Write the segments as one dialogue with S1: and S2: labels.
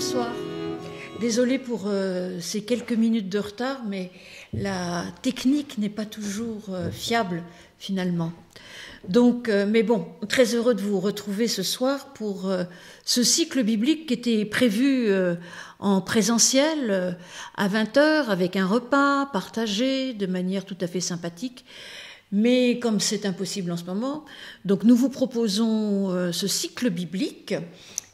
S1: bonsoir. Désolée pour euh, ces quelques minutes de retard, mais la technique n'est pas toujours euh, fiable finalement. Donc, euh, mais bon, très heureux de vous retrouver ce soir pour ce cycle biblique qui était prévu en présentiel à 20h avec un repas partagé de manière tout à fait sympathique. Mais comme c'est impossible en ce moment, donc nous vous proposons ce cycle biblique,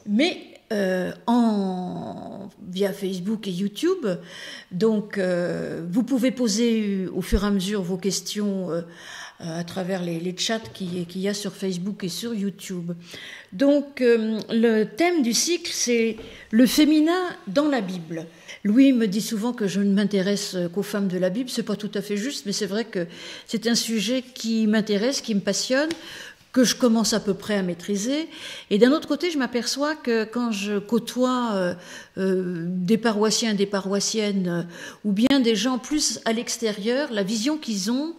S1: mais euh, en, via Facebook et YouTube. Donc, euh, vous pouvez poser au fur et à mesure vos questions euh, à travers les, chats qu'il qui y a sur Facebook et sur YouTube. Donc, le thème du cycle, c'est le féminin dans la Bible. Louis me dit souvent que je ne m'intéresse qu'aux femmes de la Bible. C'est pas tout à fait juste, mais c'est vrai que c'est un sujet qui m'intéresse, qui me passionne que je commence à peu près à maîtriser. Et d'un autre côté, je m'aperçois que quand je côtoie euh, euh, des paroissiens, des paroissiennes, euh, ou bien des gens plus à l'extérieur, la vision qu'ils ont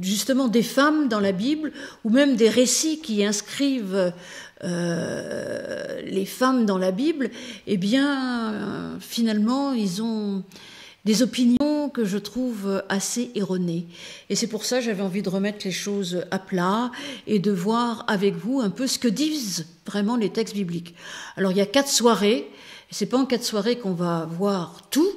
S1: justement des femmes dans la Bible, ou même des récits qui inscrivent les femmes dans la Bible, eh bien, finalement, ils ont des opinions que je trouve assez erronées. Et c'est pour ça que j'avais envie de remettre les choses à plat et de voir avec vous un peu ce que disent vraiment les textes bibliques. Alors il y a quatre soirées, c'est pas en quatre soirées qu'on va voir tout,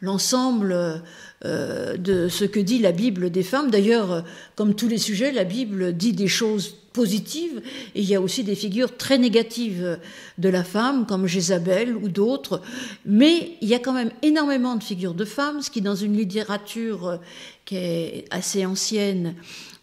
S1: l'ensemble euh, de ce que dit la Bible des femmes. D'ailleurs, comme tous les sujets, la Bible dit des choses positives et il y a aussi des figures très négatives de la femme, comme Jézabel ou d'autres. Mais il y a quand même énormément de figures de femmes, ce qui, dans une littérature qui est assez ancienne,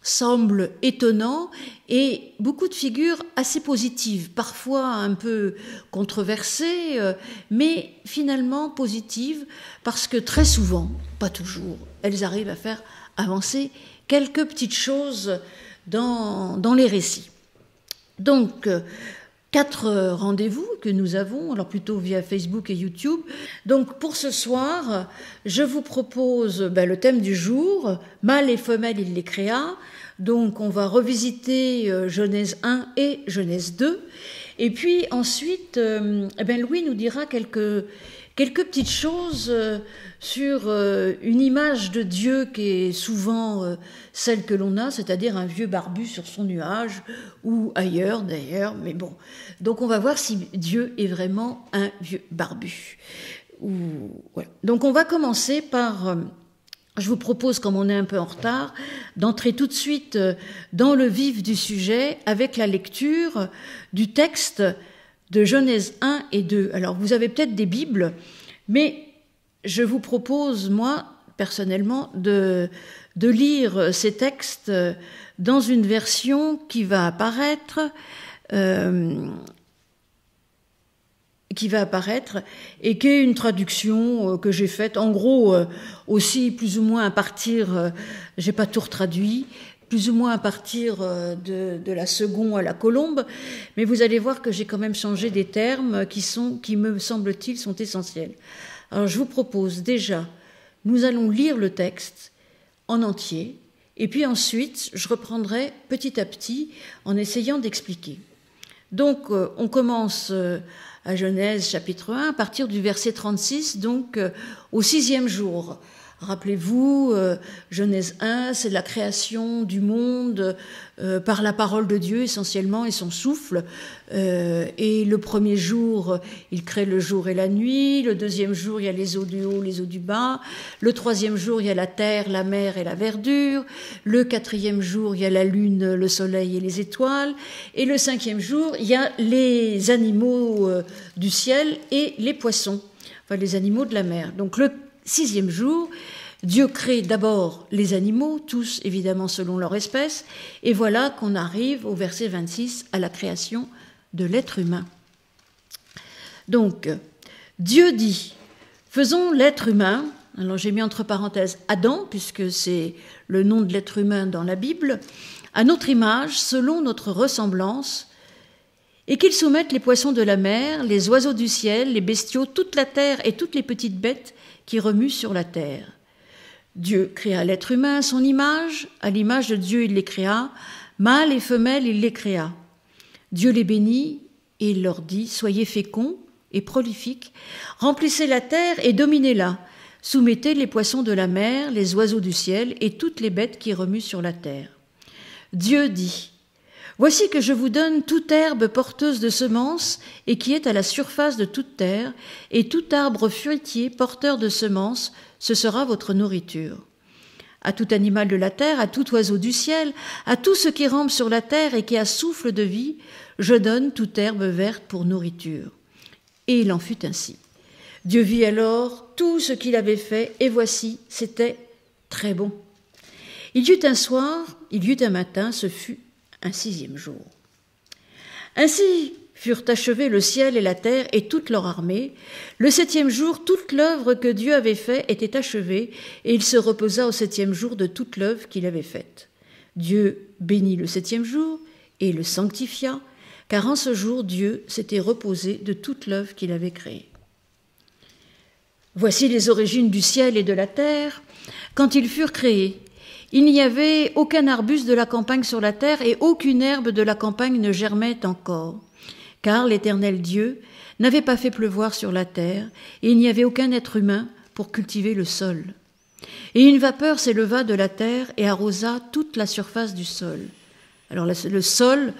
S1: semble étonnant et beaucoup de figures assez positives, parfois un peu controversées, euh, mais finalement positives parce que très souvent, pas toujours, elles arrivent à faire avancer quelques petites choses dans, les récits. Donc, euh, quatre rendez-vous que nous avons, alors plutôt via Facebook et YouTube. Donc pour ce soir, je vous propose ben, le thème du jour, mâle et femelle, il les créa. Donc on va revisiter euh, Genèse 1 et Genèse 2. Et puis ensuite, euh, ben, Louis nous dira quelques, quelques petites choses euh, sur une image de Dieu qui est souvent celle que l'on a, c'est-à-dire un vieux barbu sur son nuage ou ailleurs d'ailleurs, mais bon. Donc on va voir si Dieu est vraiment un vieux barbu. Donc on va commencer par je vous propose, comme on est un peu en retard, d'entrer tout de suite euh, dans le vif du sujet avec la lecture du texte de Genèse 1 et 2. Alors, vous avez peut-être des Bibles, mais je vous propose, moi, personnellement, de, lire ces textes dans une version qui va apparaître euh, qui va apparaître et qui est une traduction euh, que j'ai faite en gros euh, aussi plus ou moins à partir j'ai pas tout retraduit plus ou moins à partir de, de, la seconde à la colombe mais vous allez voir que j'ai quand même changé des termes qui sont qui me semble-t-il sont essentiels alors je vous propose déjà nous allons lire le texte en entier et puis ensuite je reprendrai petit à petit en essayant d'expliquer donc on commence à Genèse chapitre 1, à partir du verset 36, donc euh, au sixième jour. Rappelez-vous, euh, Genèse 1, c'est la création du monde euh, par la parole de Dieu essentiellement et son souffle. Euh, et le premier jour, il crée le jour et la nuit. Le deuxième jour, il y a les eaux du haut, les eaux du bas. Le troisième jour, il y a la terre, la mer et la verdure. Le quatrième jour, il y a la lune, le soleil et les étoiles. Et le cinquième jour, il y a les animaux du ciel et les poissons, enfin les animaux de la mer. Donc le sixième jour, Dieu crée d'abord les animaux, tous évidemment selon leur espèce, et voilà qu'on arrive au verset 26 à la création de l'être humain. Donc, Dieu dit, faisons l'être humain, alors j'ai mis entre parenthèses Adam, puisque c'est le nom de l'être humain dans la Bible, à notre image, selon notre ressemblance, et qu'il soumette les poissons de la mer, les oiseaux du ciel, les bestiaux, toute la terre et toutes les petites bêtes qui remuent sur la terre. Dieu créa l'être humain à son image, à l'image de Dieu il les créa, mâles et femelles il les créa. Dieu les bénit et il leur dit Soyez féconds, et prolifique, remplissez la terre et dominez-la, soumettez les poissons de la mer, les oiseaux du ciel et toutes les bêtes qui remuent sur la terre. Dieu dit, Voici que je vous donne toute herbe porteuse de semences et qui est à la surface de toute terre, et tout arbre fruitier porteur de semences, ce sera votre nourriture. À tout animal de la terre, à tout oiseau du ciel, à tout ce qui rampe sur la terre et qui a souffle de vie, je donne toute herbe verte pour nourriture. Et il en fut ainsi. Dieu vit alors tout ce qu'il avait fait, et voici, c'était très bon. Il y eut un soir, il y eut un matin, ce fut un sixième jour. Ainsi furent achevés le ciel et la terre et toute leur armée. Le septième jour, toute l'œuvre que Dieu avait faite était achevée, et il se reposa au septième jour de toute l'œuvre qu'il avait faite. Dieu bénit le septième jour et le sanctifia, car en ce jour Dieu s'était reposé de toute l'œuvre qu'il avait créée. Voici les origines du ciel et de la terre. Quand ils furent créés, il n'y avait aucun arbuste de la campagne sur la terre et aucune herbe de la campagne ne germait encore, car l'Éternel Dieu n'avait pas fait pleuvoir sur la terre, et il n'y avait aucun être humain pour cultiver le sol. Et une vapeur s'éleva de la terre et arrosa toute la surface du sol. Alors le sol,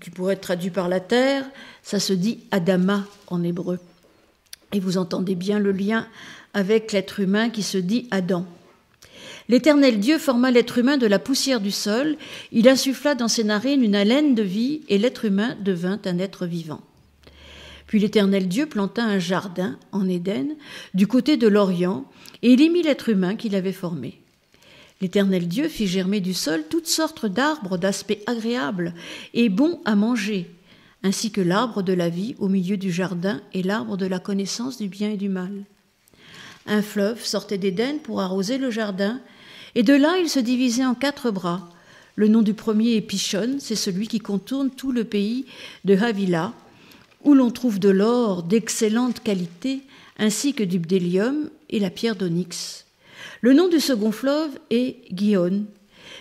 S1: qui pourrait être traduit par la terre, ça se dit Adama en hébreu. Et vous entendez bien le lien avec l'être humain qui se dit Adam. L'Éternel Dieu forma l'être humain de la poussière du sol, il insuffla dans ses narines une haleine de vie, et l'être humain devint un être vivant. Puis l'Éternel Dieu planta un jardin en Éden, du côté de l'Orient, et il y mit l'être humain qu'il avait formé. L'Éternel Dieu fit germer du sol toutes sortes d'arbres d'aspect agréable et bons à manger, ainsi que l'arbre de la vie au milieu du jardin et l'arbre de la connaissance du bien et du mal. Un fleuve sortait d'Éden pour arroser le jardin, et de là, il se divisait en quatre bras. Le nom du premier est Pichon, c'est celui qui contourne tout le pays de Havila, où l'on trouve de l'or d'excellente qualité, ainsi que du bdélium et la pierre d'onyx. Le nom du second fleuve est Gihon.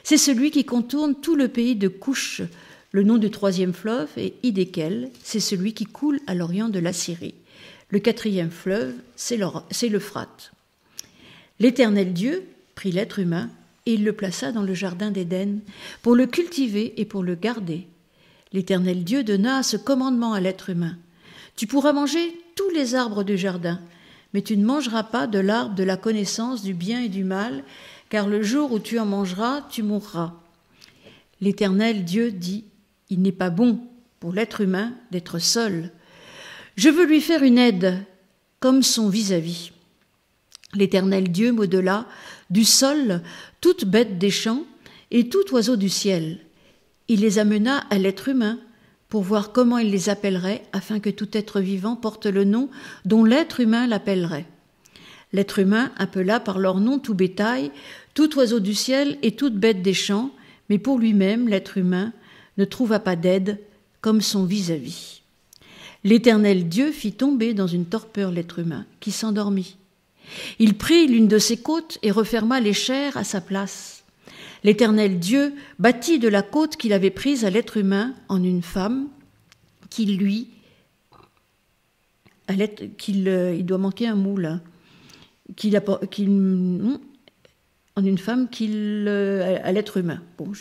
S1: C'est celui qui contourne tout le pays de Couche. Le nom du troisième fleuve est Idékel. C'est celui qui coule à l'orient de la Syrie. Le quatrième fleuve, c'est l'Euphrate. L'Éternel Dieu l'être humain et il le plaça dans le jardin d'Éden pour le cultiver et pour le garder. L'Éternel Dieu donna ce commandement à l'être humain. Tu pourras manger tous les arbres du jardin, mais tu ne mangeras pas de l'arbre de la connaissance du bien et du mal, car le jour où tu en mangeras, tu mourras. L'Éternel Dieu dit, Il n'est pas bon pour l'être humain d'être seul. Je veux lui faire une aide, comme son vis-à-vis. L'Éternel Dieu modela du sol toute bête des champs et tout oiseau du ciel. Il les amena à l'être humain pour voir comment il les appellerait afin que tout être vivant porte le nom dont l'être humain l'appellerait. L'être humain appela par leur nom tout bétail, tout oiseau du ciel et toute bête des champs, mais pour lui-même, l'être humain ne trouva pas d'aide comme son vis-à-vis. L'Éternel Dieu fit tomber dans une torpeur l'être humain, qui s'endormit. Il prit l'une de ses côtes et referma les chairs à sa place. L'Éternel Dieu bâtit de la côte qu'il avait prise à l'être humain en une femme qui lui qu'il euh, il doit manquer un moule hein, qu'il hmm, en une femme qu'il euh, à l'être humain. Bon,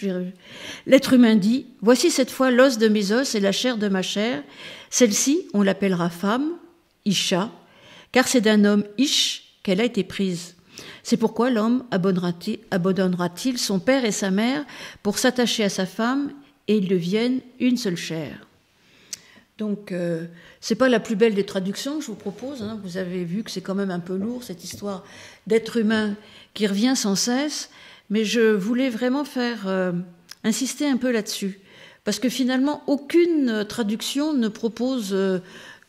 S1: l'être humain dit Voici cette fois l'os de mes os et la chair de ma chair. Celle-ci, on l'appellera femme, Isha, car c'est d'un homme Ish qu'elle a été prise. C'est pourquoi l'homme abandonnera-t-il son père et sa mère pour s'attacher à sa femme et ils deviennent une seule chair. Donc, euh, c'est pas la plus belle des traductions que je vous propose. Hein. Vous avez vu que c'est quand même un peu lourd cette histoire d'être humain qui revient sans cesse, mais je voulais vraiment faire euh, insister un peu là-dessus, parce que finalement, aucune traduction ne propose euh,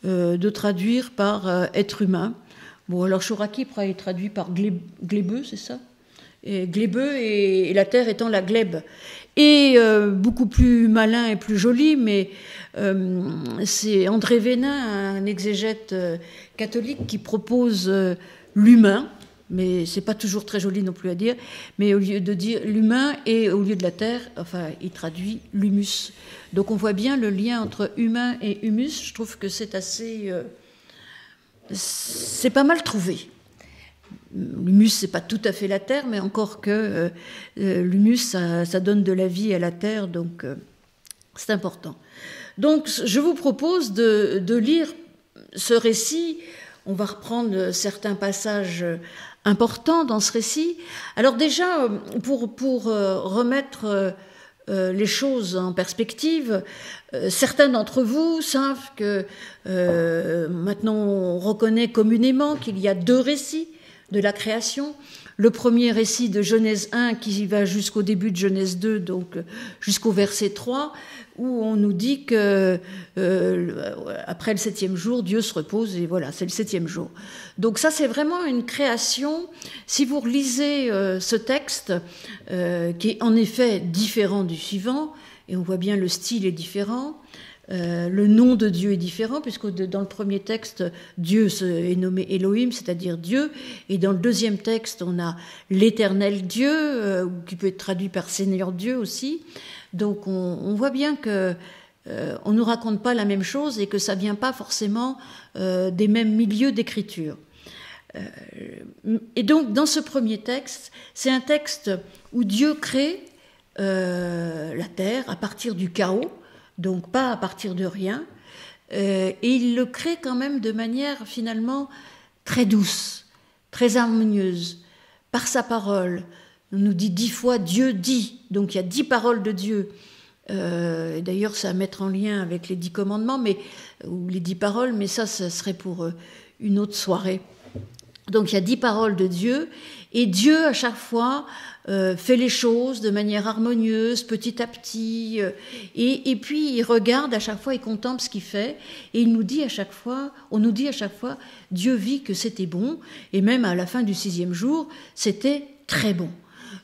S1: de traduire par être humain. Bon, alors Chouraki est traduit par glébeux, c'est ça? Et glébeux et, la terre étant la glèbe. Et euh, beaucoup plus malin et plus joli, mais euh, c'est André Vénin, un exégète euh, catholique, qui propose l'humain, mais c'est pas toujours très joli non plus à dire, mais au lieu de dire l'humain et au lieu de la terre, enfin, il traduit l'humus. Donc on voit bien le lien entre humain et humus. Je trouve que c'est assez c'est pas mal trouvé. L'humus, c'est pas tout à fait la terre, mais encore que euh, euh, l'humus, ça, donne de la vie à la terre, donc euh, c'est important. Donc, je vous propose de, lire ce récit. On va reprendre certains passages importants dans ce récit. Alors déjà, pour, pour remettre les choses en perspective, certains d'entre vous savent que maintenant on reconnaît communément qu'il y a deux récits de la création. Le premier récit de Genèse 1 qui va jusqu'au début de Genèse 2, donc euh, jusqu'au verset 3, où on nous dit que euh, après le septième jour, Dieu se repose et voilà, c'est le septième jour. Donc ça, c'est vraiment une création. Si vous relisez euh, ce texte, qui est en effet différent du suivant, et on voit bien le style est différent, euh, le nom de Dieu est différent, puisque dans le premier texte, Dieu est nommé Elohim, c'est-à-dire Dieu, et dans le deuxième texte, on a l'éternel Dieu, euh, qui peut être traduit par Seigneur Dieu aussi. Donc on, voit bien que euh, nous raconte pas la même chose et que ça vient pas forcément des mêmes milieux d'écriture. et donc dans ce premier texte, c'est un texte où Dieu crée la terre à partir du chaos donc pas à partir de rien. Euh, et il le crée quand même de manière finalement très douce, très harmonieuse, par sa parole. On nous dit dix fois Dieu dit, donc il y a dix paroles de Dieu. Euh, D'ailleurs, c'est à mettre en lien avec les dix commandements, mais ou les dix paroles, mais ça, ça serait pour euh, une autre soirée. Donc il y a dix paroles de Dieu, et Dieu à chaque fois euh, fait les choses de manière harmonieuse, petit à petit, euh, et, puis il regarde à chaque fois, il contemple ce qu'il fait, et il nous dit à chaque fois, on nous dit à chaque fois, Dieu vit que c'était bon, et même à la fin du sixième jour, c'était très bon.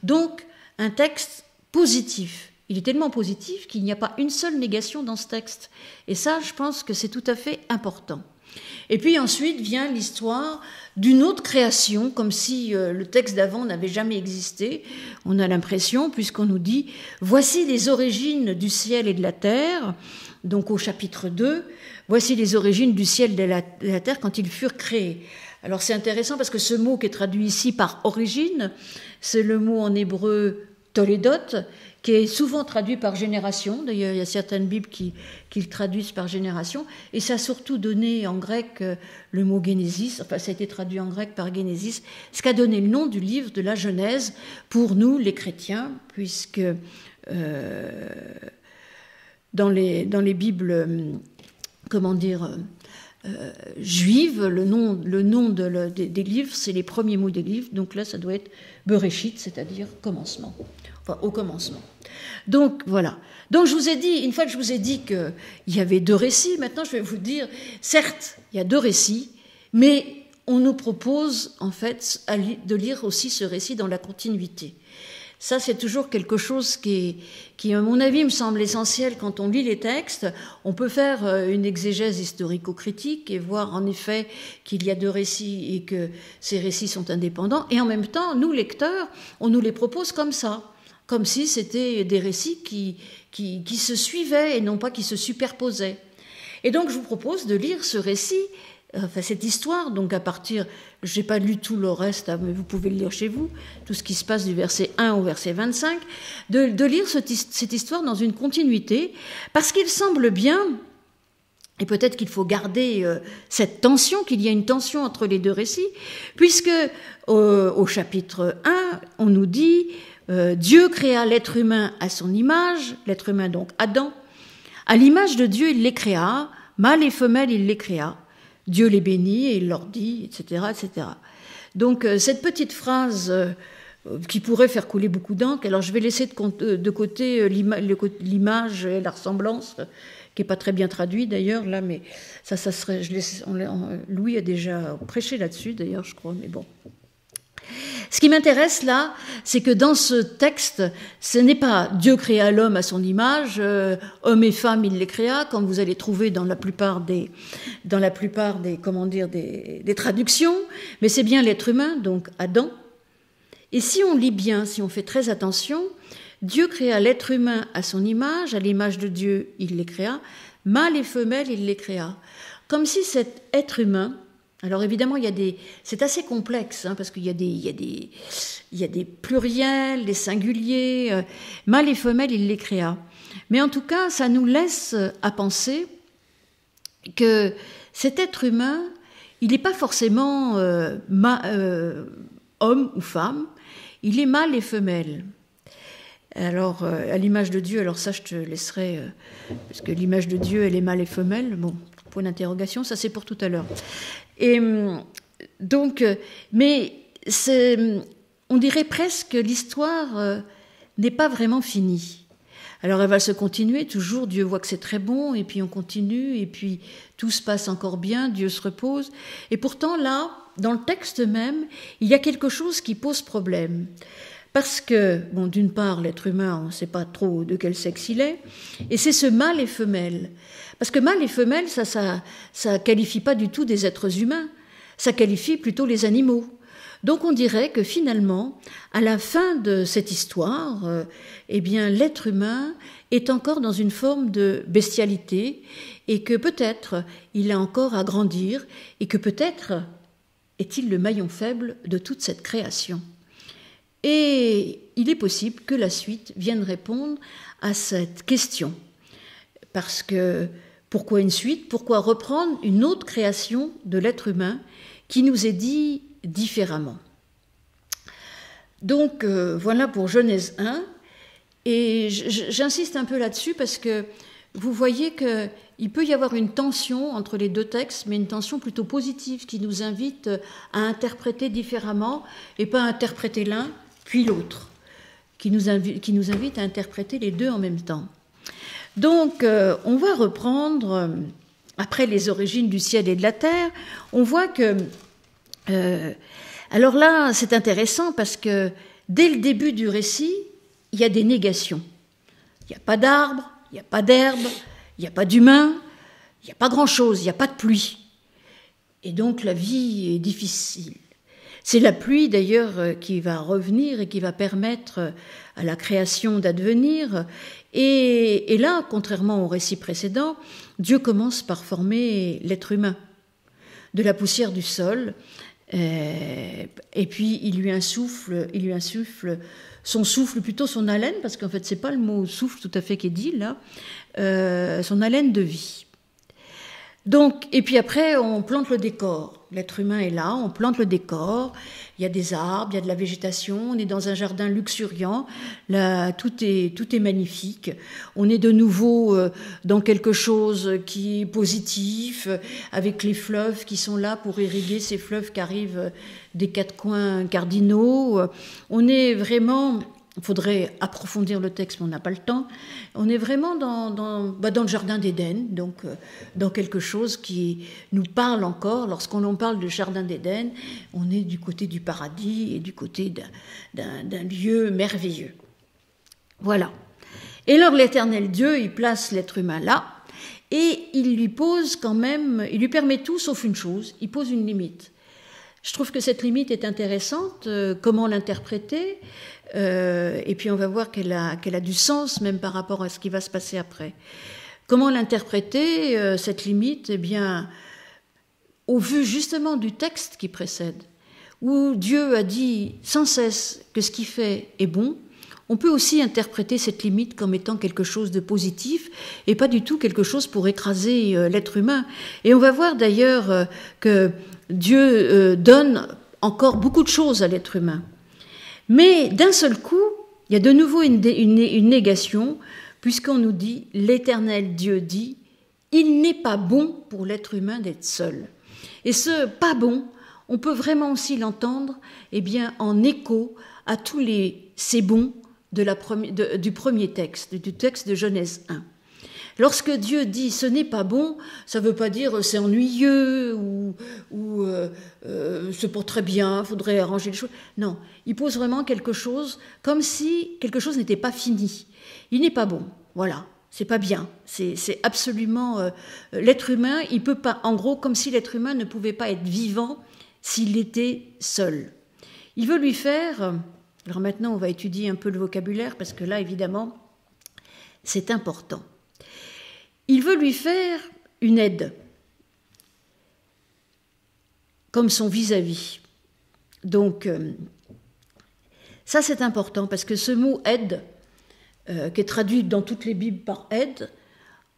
S1: Donc un texte positif. Il est tellement positif qu'il n'y a pas une seule négation dans ce texte. Et ça, je pense que c'est tout à fait important. Et puis ensuite vient l'histoire d'une autre création, comme si euh, le texte d'avant n'avait jamais existé. On a l'impression, puisqu'on nous dit, voici les origines du ciel et de la terre, donc au chapitre 2, voici les origines du ciel et de la, terre quand ils furent créés. Alors c'est intéressant parce que ce mot qui est traduit ici par origine, c'est le mot en hébreu toledot, qui est souvent traduit par génération. D'ailleurs, il y a certaines Bibles qui, le traduisent par génération. Et ça a surtout donné en grec euh, le mot Génésis, enfin ça a été traduit en grec par Génésis, ce qui a donné le nom du livre de la Genèse pour nous, les chrétiens, puisque euh, dans, les, Bibles, euh, comment dire, juives, le nom, des livres, c'est les premiers mots des livres. Donc là, ça doit être Bereshit, c'est-à-dire commencement au commencement. Donc voilà. Donc je vous ai dit, une fois que je vous ai dit qu'il y avait deux récits, maintenant je vais vous dire, certes, il y a deux récits, mais on nous propose en fait de lire aussi ce récit dans la continuité. Ça, c'est toujours quelque chose qui, qui, à mon avis, me semble essentiel quand on lit les textes. On peut faire euh, une exégèse historico-critique et voir en effet qu'il y a deux récits et que ces récits sont indépendants. Et en même temps, nous, lecteurs, on nous les propose comme ça comme si c'était des récits qui, qui, se suivaient et non pas qui se superposaient. Et donc je vous propose de lire ce récit, enfin cette histoire, donc à partir, je n'ai pas lu tout le reste, hein, mais vous pouvez le lire chez vous, tout ce qui se passe du verset 1 au verset 25, de, lire cette histoire dans une continuité, parce qu'il semble bien, et peut-être qu'il faut garder euh, cette tension, qu'il y a une tension entre les deux récits, puisque au chapitre 1, on nous dit euh, Dieu créa l'être humain à son image, l'être humain donc Adam. À l'image de Dieu, il les créa, mâles et femelles, il les créa. Dieu les bénit et il leur dit, etc., etc. Donc euh, cette petite phrase euh, qui pourrait faire couler beaucoup d'encre, alors je vais laisser de, côté l'image et la ressemblance, qui n'est pas très bien traduit d'ailleurs là, mais ça, ça serait, Louis a déjà prêché là-dessus d'ailleurs, je crois, mais bon. Ce qui m'intéresse là, c'est que dans ce texte, ce n'est pas Dieu créa l'homme à son image, euh, homme et femme il les créa, comme vous allez trouver dans la plupart des, dans la plupart des, comment dire, des, des traductions, mais c'est bien l'être humain, donc Adam. Et si on lit bien, si on fait très attention, Dieu créa l'être humain à son image, à l'image de Dieu il les créa, mâle et femelle il les créa, comme si cet être humain Alors évidemment, il y a des, c'est assez complexe hein, parce qu'il y a des, il y a des, pluriels, des singuliers. Euh, mâle et femelle, il les créa. Mais en tout cas, ça nous laisse à penser que cet être humain, il n'est pas forcément euh, euh, homme ou femme, il est mâle et femelle. Alors, à l'image de Dieu, alors ça, je te laisserai, parce que l'image de Dieu, elle est mâle et femelle. Bon, point d'interrogation, ça c'est pour tout à l'heure. Et donc, mais on dirait presque que l'histoire n'est pas vraiment finie. Alors elle va se continuer, toujours Dieu voit que c'est très bon, et puis on continue, et puis tout se passe encore bien, Dieu se repose. Et pourtant là, dans le texte même, il y a quelque chose qui pose problème. Parce que, d'une part, l'être humain, on ne sait pas trop de quel sexe il est, et c'est ce mâle et femelle. Parce que mâle et femelle, ça, ça, ça qualifie pas du tout des êtres humains, ça qualifie plutôt les animaux. Donc on dirait que finalement, à la fin de cette histoire, euh, eh bien l'être humain est encore dans une forme de bestialité et que peut-être il a encore à grandir et que peut-être est-il le maillon faible de toute cette création. Et il est possible que la suite vienne répondre à cette question. Parce que pourquoi une suite? Pourquoi reprendre une autre création de l'être humain qui nous est dit différemment? Donc euh, voilà pour Genèse 1. Et j'insiste un peu là-dessus parce que vous voyez qu'il peut y avoir une tension entre les deux textes, mais une tension plutôt positive qui nous invite à interpréter différemment et pas à interpréter l'un puis l'autre, qui, nous invite à interpréter les deux en même temps. Donc euh, on va reprendre, euh, après les origines du ciel et de la terre, on voit que euh, alors là, c'est intéressant parce que dès le début du récit, il y a des négations. Il n'y a pas d'arbre, il n'y a pas d'herbe, il n'y a pas d'humain, il n'y a pas grand-chose, il n'y a pas de pluie. Et donc la vie est difficile. C'est la pluie d'ailleurs euh, qui va revenir et qui va permettre euh, à la création d'advenir. Et, là, contrairement au récit précédent, Dieu commence par former l'être humain de la poussière du sol euh, et puis il lui insuffle, son souffle, plutôt son haleine, parce qu'en fait c'est pas le mot souffle tout à fait qui est dit là, son haleine de vie. Donc, et puis après, on plante le décor. L'être humain est là, on plante le décor. Il y a des arbres, il y a de la végétation. On est dans un jardin luxuriant. Là, tout est tout est magnifique. On est de nouveau euh, dans quelque chose qui est positif, avec les fleuves qui sont là pour irriguer ces fleuves qui arrivent des quatre coins cardinaux. On est vraiment il faudrait approfondir le texte, mais on n'a pas le temps. On est vraiment dans, dans, bah, le jardin d'Éden, donc euh, dans quelque chose qui nous parle encore. Lorsqu'on parle de jardin d'Éden, on est du côté du paradis et du côté d'un lieu merveilleux. Voilà. Et alors l'Éternel Dieu, il place l'être humain là, et il lui pose quand même, il lui permet tout sauf une chose, il pose une limite. Je trouve que cette limite est intéressante. Euh, comment l'interpréter euh, Et puis on va voir qu'elle a, du sens même par rapport à ce qui va se passer après. Comment l'interpréter, euh, cette limite? Eh bien, au vu justement du texte qui précède, où Dieu a dit sans cesse que ce qu'il fait est bon, on peut aussi interpréter cette limite comme étant quelque chose de positif et pas du tout quelque chose pour écraser l'être humain. Et on va voir d'ailleurs que Dieu euh, donne encore beaucoup de choses à l'être humain. Mais d'un seul coup, il y a de nouveau une, négation, puisqu'on nous dit, l'Éternel Dieu dit, il n'est pas bon pour l'être humain d'être seul. Et ce pas bon, on peut vraiment aussi l'entendre eh bien, en écho à tous les c'est bon du premier texte, du texte de Genèse 1. Lorsque Dieu dit ce n'est pas bon, ça ne veut pas dire c'est ennuyeux ou, euh, euh, c'est pas très bien, faudrait arranger les choses. Non, il pose vraiment quelque chose comme si quelque chose n'était pas fini. Il n'est pas bon, voilà. C'est pas bien. C'est absolument euh, l'être humain. Il peut pas, en gros, comme si l'être humain ne pouvait pas être vivant s'il était seul. Il veut lui faire. Alors maintenant, on va étudier un peu le vocabulaire parce que là, évidemment, c'est important. Il veut lui faire une aide. comme son vis-à-vis. Donc, euh, ça c'est important parce que ce mot aide, euh, qui est traduit dans toutes les Bibles par aide,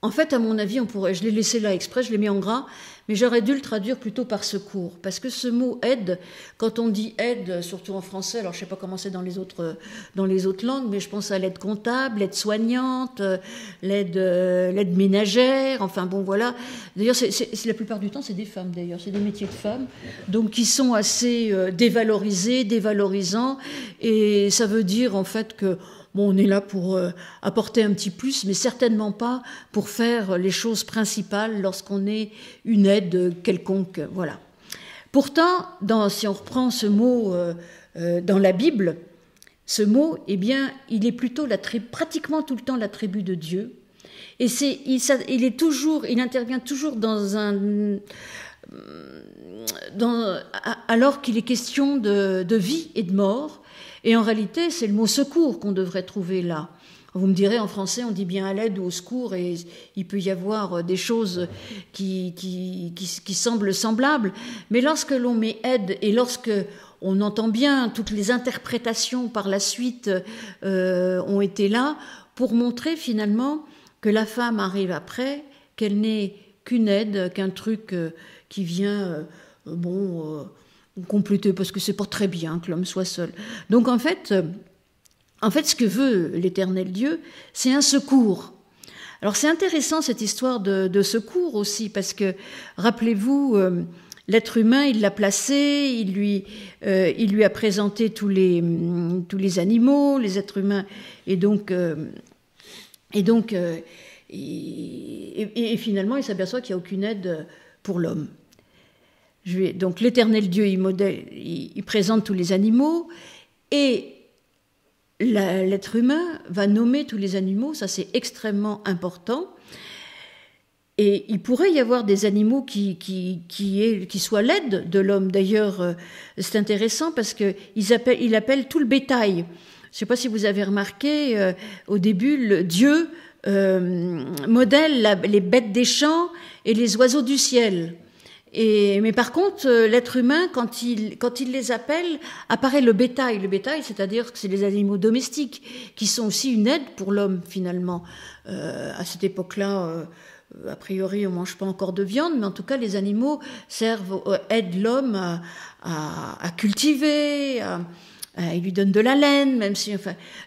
S1: en fait, à mon avis, on pourrait, je l'ai laissé là exprès, je l'ai mis en gras, mais j'aurais dû le traduire plutôt par secours, parce que ce mot aide, quand on dit aide, surtout en français, alors je ne sais pas comment c'est dans les autres dans les autres langues, mais je pense à l'aide comptable, l'aide soignante, l'aide l'aide ménagère, enfin bon voilà. D'ailleurs, c'est, la plupart du temps, c'est des femmes d'ailleurs, c'est des métiers de femmes, donc qui sont assez euh, dévalorisés, dévalorisants, et ça veut dire en fait que on est là pour euh, apporter un petit plus, mais certainement pas pour faire les choses principales lorsqu'on est une aide quelconque. Voilà. Pourtant, si on reprend ce mot euh, euh, dans la Bible, ce mot, eh bien, il est plutôt la pratiquement tout le temps l'attribut de Dieu. Et c'est, il, est toujours, il intervient toujours dans un, alors qu'il est question de vie et de mort, et en réalité, c'est le mot secours qu'on devrait trouver là. Vous me direz, en français, on dit bien à l'aide ou au secours, et il peut y avoir des choses qui, qui, qui, semblent semblables. Mais lorsque l'on met aide et lorsque on entend bien toutes les interprétations par la suite euh, ont été là pour montrer finalement que la femme arrive après, qu'elle n'est qu'une aide, qu'un truc euh, qui vient, euh, bon compléter parce que c'est pas très bien que l'homme soit seul. Donc en fait, euh, en fait, ce que veut l'Éternel Dieu, c'est un secours. Alors c'est intéressant cette histoire de, secours aussi parce que rappelez-vous. Euh, l'être humain, il l'a placé, il lui, euh, il lui a présenté tous les, tous les animaux, les êtres humains, et donc, et donc, et, finalement, il s'aperçoit qu'il n'y a aucune aide pour l'homme donc l'éternel Dieu, il, présente tous les animaux et l'être humain va nommer tous les animaux, ça c'est extrêmement important. Et il pourrait y avoir des animaux qui, soient l'aide de l'homme. D'ailleurs, euh, c'est intéressant parce qu'il appelle, tout le bétail. Je ne sais pas si vous avez remarqué, euh, au début, Dieu euh, modèle les bêtes des champs et les oiseaux du ciel mais par contre, euh, l'être humain, quand il, les appelle, apparaît le bétail. Le bétail, c'est-à-dire que c'est les animaux domestiques, qui sont aussi une aide pour l'homme, finalement. Euh, à cette époque-là, euh, a priori, on mange pas encore de viande, mais en tout cas, les animaux servent, aident l'homme à, cultiver, ils lui donnent de la laine, même si,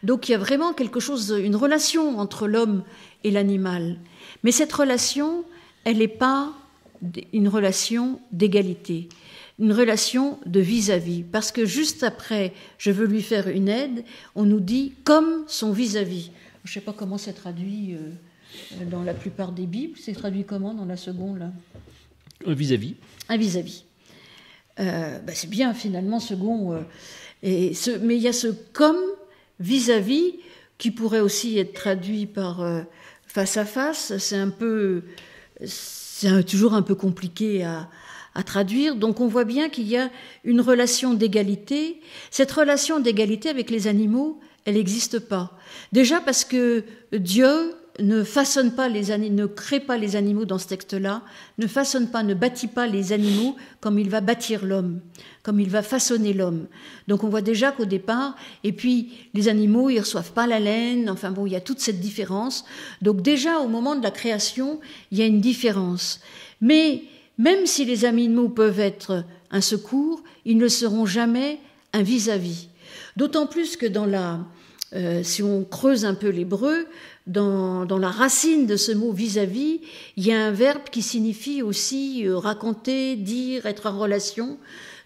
S1: donc il y a vraiment quelque chose, une relation entre l'homme et l'animal. Mais cette relation, elle n'est pas une relation d'égalité, une relation de vis-à-vis. Parce que juste après, je veux lui faire une aide, on nous dit comme son vis-à-vis. Je ne sais pas comment c'est traduit euh, dans la plupart des Bibles. C'est traduit comment dans la seconde là?
S2: Un vis-à-vis.
S1: Un vis-à-vis. Euh, bah, c'est bien finalement second. Euh, et ce, mais il y a ce comme vis-à-vis qui pourrait aussi être traduit par face à face. C'est un peu c'est toujours un peu compliqué à, traduire. Donc on voit bien qu'il y a une relation d'égalité. Cette relation d'égalité avec les animaux, elle n'existe pas. Déjà parce que Dieu ne façonne pas les ne crée pas les animaux dans ce texte-là, ne façonne pas, ne bâtit pas les animaux comme il va bâtir l'homme, comme il va façonner l'homme. Donc on voit déjà qu'au départ, et puis les animaux, ils reçoivent pas la laine, enfin bon, il y a toute cette différence. Donc déjà au moment de la création, il y a une différence. Mais même si les animaux peuvent être un secours, ils ne seront jamais un vis-à-vis. D'autant plus que dans la, euh, si on creuse un peu l'hébreu, dans, la racine de ce mot vis-à-vis, il y a un verbe qui signifie aussi euh, raconter, dire, être en relation.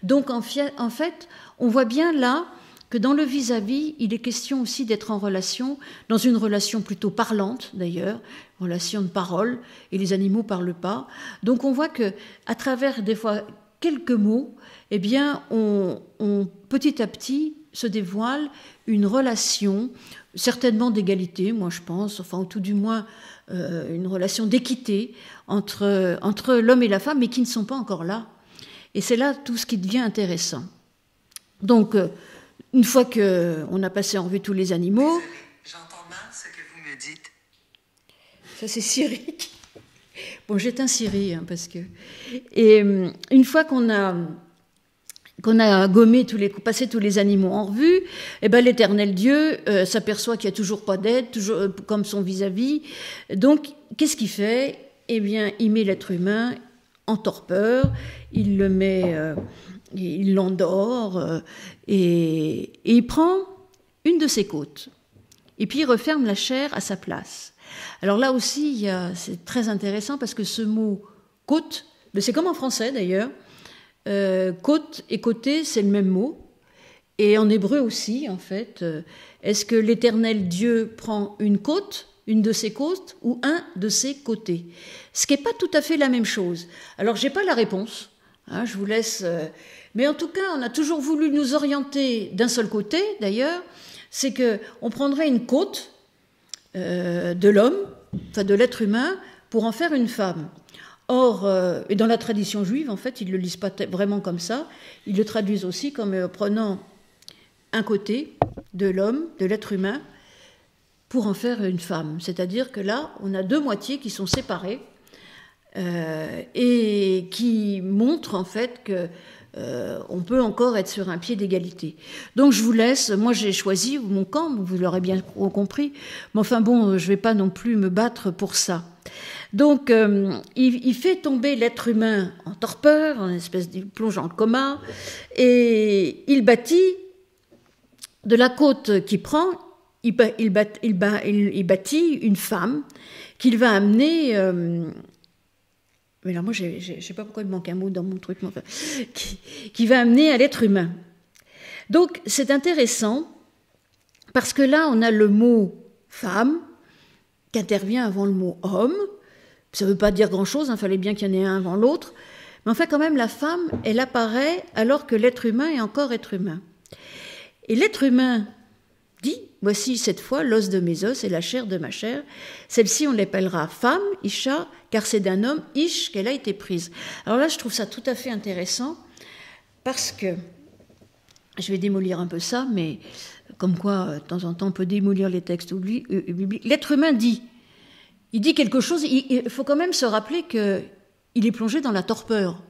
S1: Donc en, fait, on voit bien là que dans le vis-à-vis, il est question aussi d'être en relation, dans une relation plutôt parlante d'ailleurs, relation de parole, et les animaux parlent pas. Donc on voit que à travers des fois quelques mots, eh bien, on petit à petit se dévoile une relation certainement d'égalité, moi je pense, enfin ou tout du moins euh, une relation d'équité entre, entre l'homme et la femme, mais qui ne sont pas encore là. Et c'est là tout ce qui devient intéressant. Donc, euh, une fois qu'on a passé en revue tous les animaux...
S3: J'entends mal ce que vous me dites.
S1: Ça c'est Siri. Bon, j'éteins Siri, hein, parce que... Et euh, une fois qu'on a qu'on a gommé tous les, passé tous les animaux en revue, eh ben l'Éternel Dieu euh, s'aperçoit qu'il n'y a toujours pas d'aide, toujours euh, comme son vis-à-vis. Donc, qu'est-ce qu'il fait? Eh bien, il met l'être humain en torpeur, il le met, euh, il l'endort et, et il prend une de ses côtes. Et puis il referme la chair à sa place. Alors là aussi, c'est très intéressant parce que ce mot côte, c'est comme en français d'ailleurs, euh, côte et côté, c'est le même mot. Et en hébreu aussi, en fait, euh, est-ce que l'éternel Dieu prend une côte, une de ses côtes, ou un de ses côtés? Ce qui n'est pas tout à fait la même chose. Alors, je n'ai pas la réponse. Hein, je vous laisse. Euh, mais en tout cas, on a toujours voulu nous orienter d'un seul côté, d'ailleurs. C'est que on prendrait une côte de l'homme, enfin de l'être humain, pour en faire une femme. Or, euh, et dans la tradition juive, en fait, ils ne le lisent pas vraiment comme ça, ils le traduisent aussi comme euh, prenant un côté de l'homme, de l'être humain, pour en faire une femme. C'est-à-dire que là, on a deux moitiés qui sont séparées euh, et qui montrent en fait que on peut encore être sur un pied d'égalité. Donc je vous laisse, moi j'ai choisi mon camp, vous l'aurez bien compris, mais enfin bon, je ne vais pas non plus me battre pour ça. Donc, euh, il, fait tomber l'être humain en torpeur, en espèce de plonge en coma, et il bâtit de la côte qu'il prend, il, bâtit une femme qu'il va amener. Euh, mais là, moi, je ne sais pas pourquoi il manque un mot dans mon truc, mais enfin, qui va amener à l'être humain. Donc, c'est intéressant parce que là, on a le mot femme qui intervient avant le mot homme. Ça ne veut pas dire grand-chose, il hein, fallait bien qu'il y en ait un avant l'autre. Mais en fait, quand même, la femme, elle apparaît alors que l'être humain est encore être humain. Et l'être humain dit Voici cette fois l'os de mes os et la chair de ma chair. Celle-ci, on l'appellera femme, Isha, car c'est d'un homme, Ish, qu'elle a été prise. Alors là, je trouve ça tout à fait intéressant parce que je vais démolir un peu ça, mais comme quoi, de temps en temps, on peut démolir les textes euh, bibliques. L'être humain dit il dit quelque chose, il, faut quand même se rappeler qu'il est plongé dans la torpeur.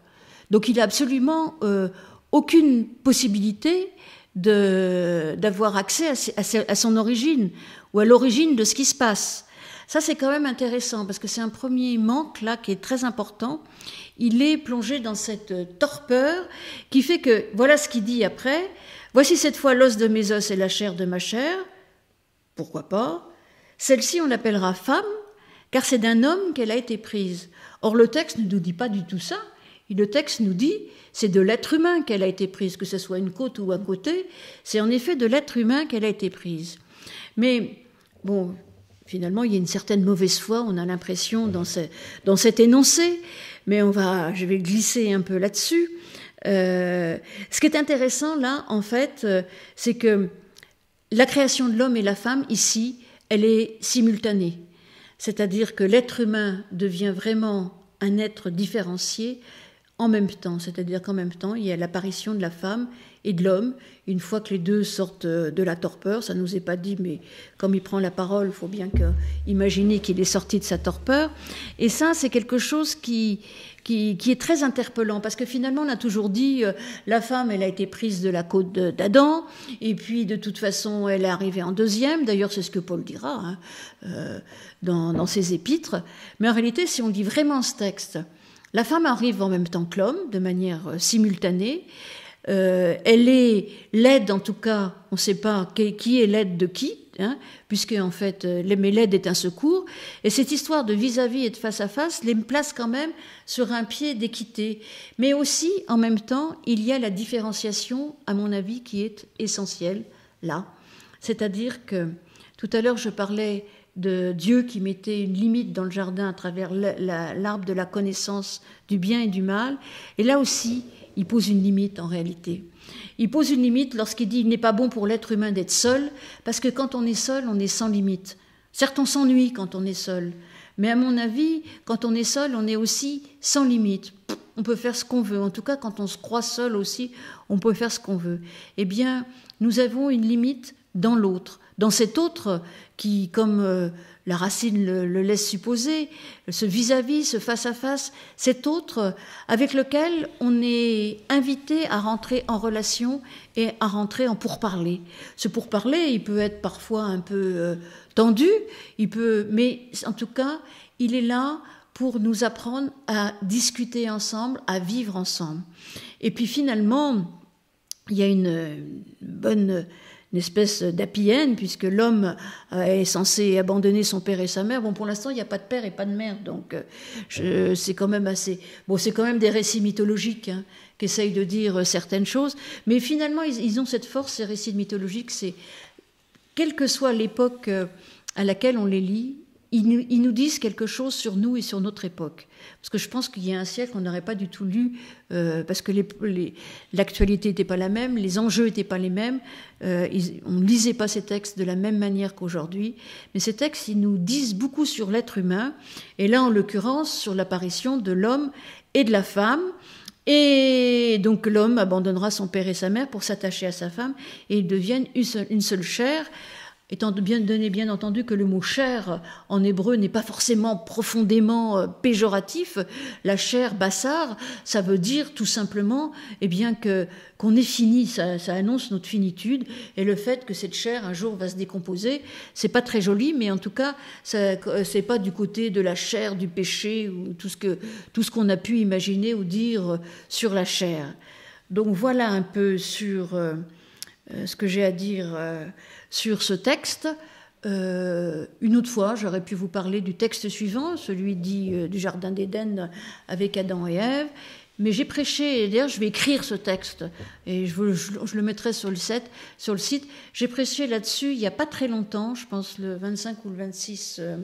S1: Donc il n'a absolument euh, aucune possibilité d'avoir accès à, son origine ou à l'origine de ce qui se passe. Ça, c'est quand même intéressant parce que c'est un premier manque là qui est très important. Il est plongé dans cette torpeur qui fait que, voilà ce qu'il dit après, voici cette fois l'os de mes os et la chair de ma chair, pourquoi pas? Celle-ci, on l'appellera femme, car c'est d'un homme qu'elle a été prise. Or, le texte ne nous dit pas du tout ça. Le texte nous dit c'est de l'être humain qu'elle a été prise, que ce soit une côte ou un côté, c'est en effet de l'être humain qu'elle a été prise. Mais bon, finalement, il y a une certaine mauvaise foi, on a l'impression dans, dans cet énoncé, mais on va, je vais glisser un peu là-dessus. Euh, ce qui est intéressant là, en fait, euh, c'est que la création de l'homme et la femme ici, elle est simultanée. C'est-à-dire que l'être humain devient vraiment un être différencié en même temps, c'est-à-dire qu'en même temps, il y a l'apparition de la femme et de l'homme. Une fois que les deux sortent de la torpeur, ça ne nous est pas dit, mais comme il prend la parole, il faut bien imaginer qu'il est sorti de sa torpeur. Et ça, c'est quelque chose qui, qui, est très interpellant, parce que finalement, on a toujours dit, euh, la femme, elle a été prise de la côte d'Adam, et puis de toute façon, elle est arrivée en deuxième, d'ailleurs c'est ce que Paul dira hein, euh, dans, ses épîtres, mais en réalité, si on lit vraiment ce texte, la femme arrive en même temps que l'homme, de manière euh, elle est l'aide, en tout cas, on ne sait pas qui est l'aide de qui, hein, puisque en fait, mais l'aide est un secours. Et cette histoire de vis-à-vis et de face à face les place quand même sur un pied d'équité. Mais aussi, en même temps, il y a la différenciation, à mon avis, qui est essentielle là. C'est-à-dire que tout à l'heure, je parlais de Dieu qui mettait une limite dans le jardin à travers l'arbre de la connaissance du bien et du mal. Et là aussi, il pose une limite en réalité. Il pose une limite lorsqu'il dit il n'est pas bon pour l'être humain d'être seul, parce que quand on est seul, on est sans limite. Certes, on s'ennuie quand on est seul, mais à mon avis, quand on est seul, on est aussi sans limite. On peut faire ce qu'on veut. En tout cas, quand on se croit seul aussi, on peut faire ce qu'on veut. Eh bien, nous avons une limite dans l'autre, dans cet autre qui, comme euh, la racine le, laisse supposer, ce vis-à-vis, ce face-à-face, cet autre avec lequel on est invité à rentrer en relation et à rentrer en pourparler. Ce pourparler, il peut être parfois un peu euh, tendu, il peut, mais en tout cas, il est là pour nous apprendre à discuter ensemble, à vivre ensemble. Et puis finalement, il y a une bonne une espèce d'happy puisque l'homme euh, est censé abandonner son père et sa mère. Bon, pour l'instant, il n'y a pas de père et pas de mère, donc euh, c'est quand même assez. Bon, c'est quand même des récits mythologiques hein, de dire euh, certaines choses, mais finalement, ils, ont cette force, ces récits mythologiques, c'est quelle que soit l'époque à laquelle on les lit, ils nous, disent quelque chose sur nous et sur notre époque. Parce que je pense qu'il y a un siècle, on n'aurait pas du tout lu, euh, parce que l'actualité n'était pas la même, les enjeux n'étaient pas les mêmes, euh, on ne lisait pas ces textes de la même manière qu'aujourd'hui. Mais ces textes, ils nous disent beaucoup sur l'être humain, et là, en l'occurrence, sur l'apparition de l'homme et de la femme. Et donc l'homme abandonnera son père et sa mère pour s'attacher à sa femme, et ils deviennent une seule chair. Étant bien donné, bien entendu, que le mot chair en hébreu n'est pas forcément profondément euh, péjoratif, la chair bassar, ça veut dire tout simplement, eh bien que qu'on est fini, ça, annonce notre finitude et le fait que cette chair un jour va se décomposer, c'est pas très joli, mais en tout cas, c'est pas du côté de la chair, du péché ou tout ce que tout ce qu'on a pu imaginer ou dire sur la chair. Donc voilà un peu sur euh, euh, ce que j'ai à dire sur ce texte. Euh, une autre fois, j'aurais pu vous parler du texte suivant, celui dit euh, du Jardin d'Éden avec Adam et Ève. Mais j'ai prêché, et d'ailleurs je vais écrire ce texte, et je, le mettrai sur le, set, sur le site. J'ai prêché là-dessus il n'y a pas très longtemps, je pense le 25 ou le 26 euh,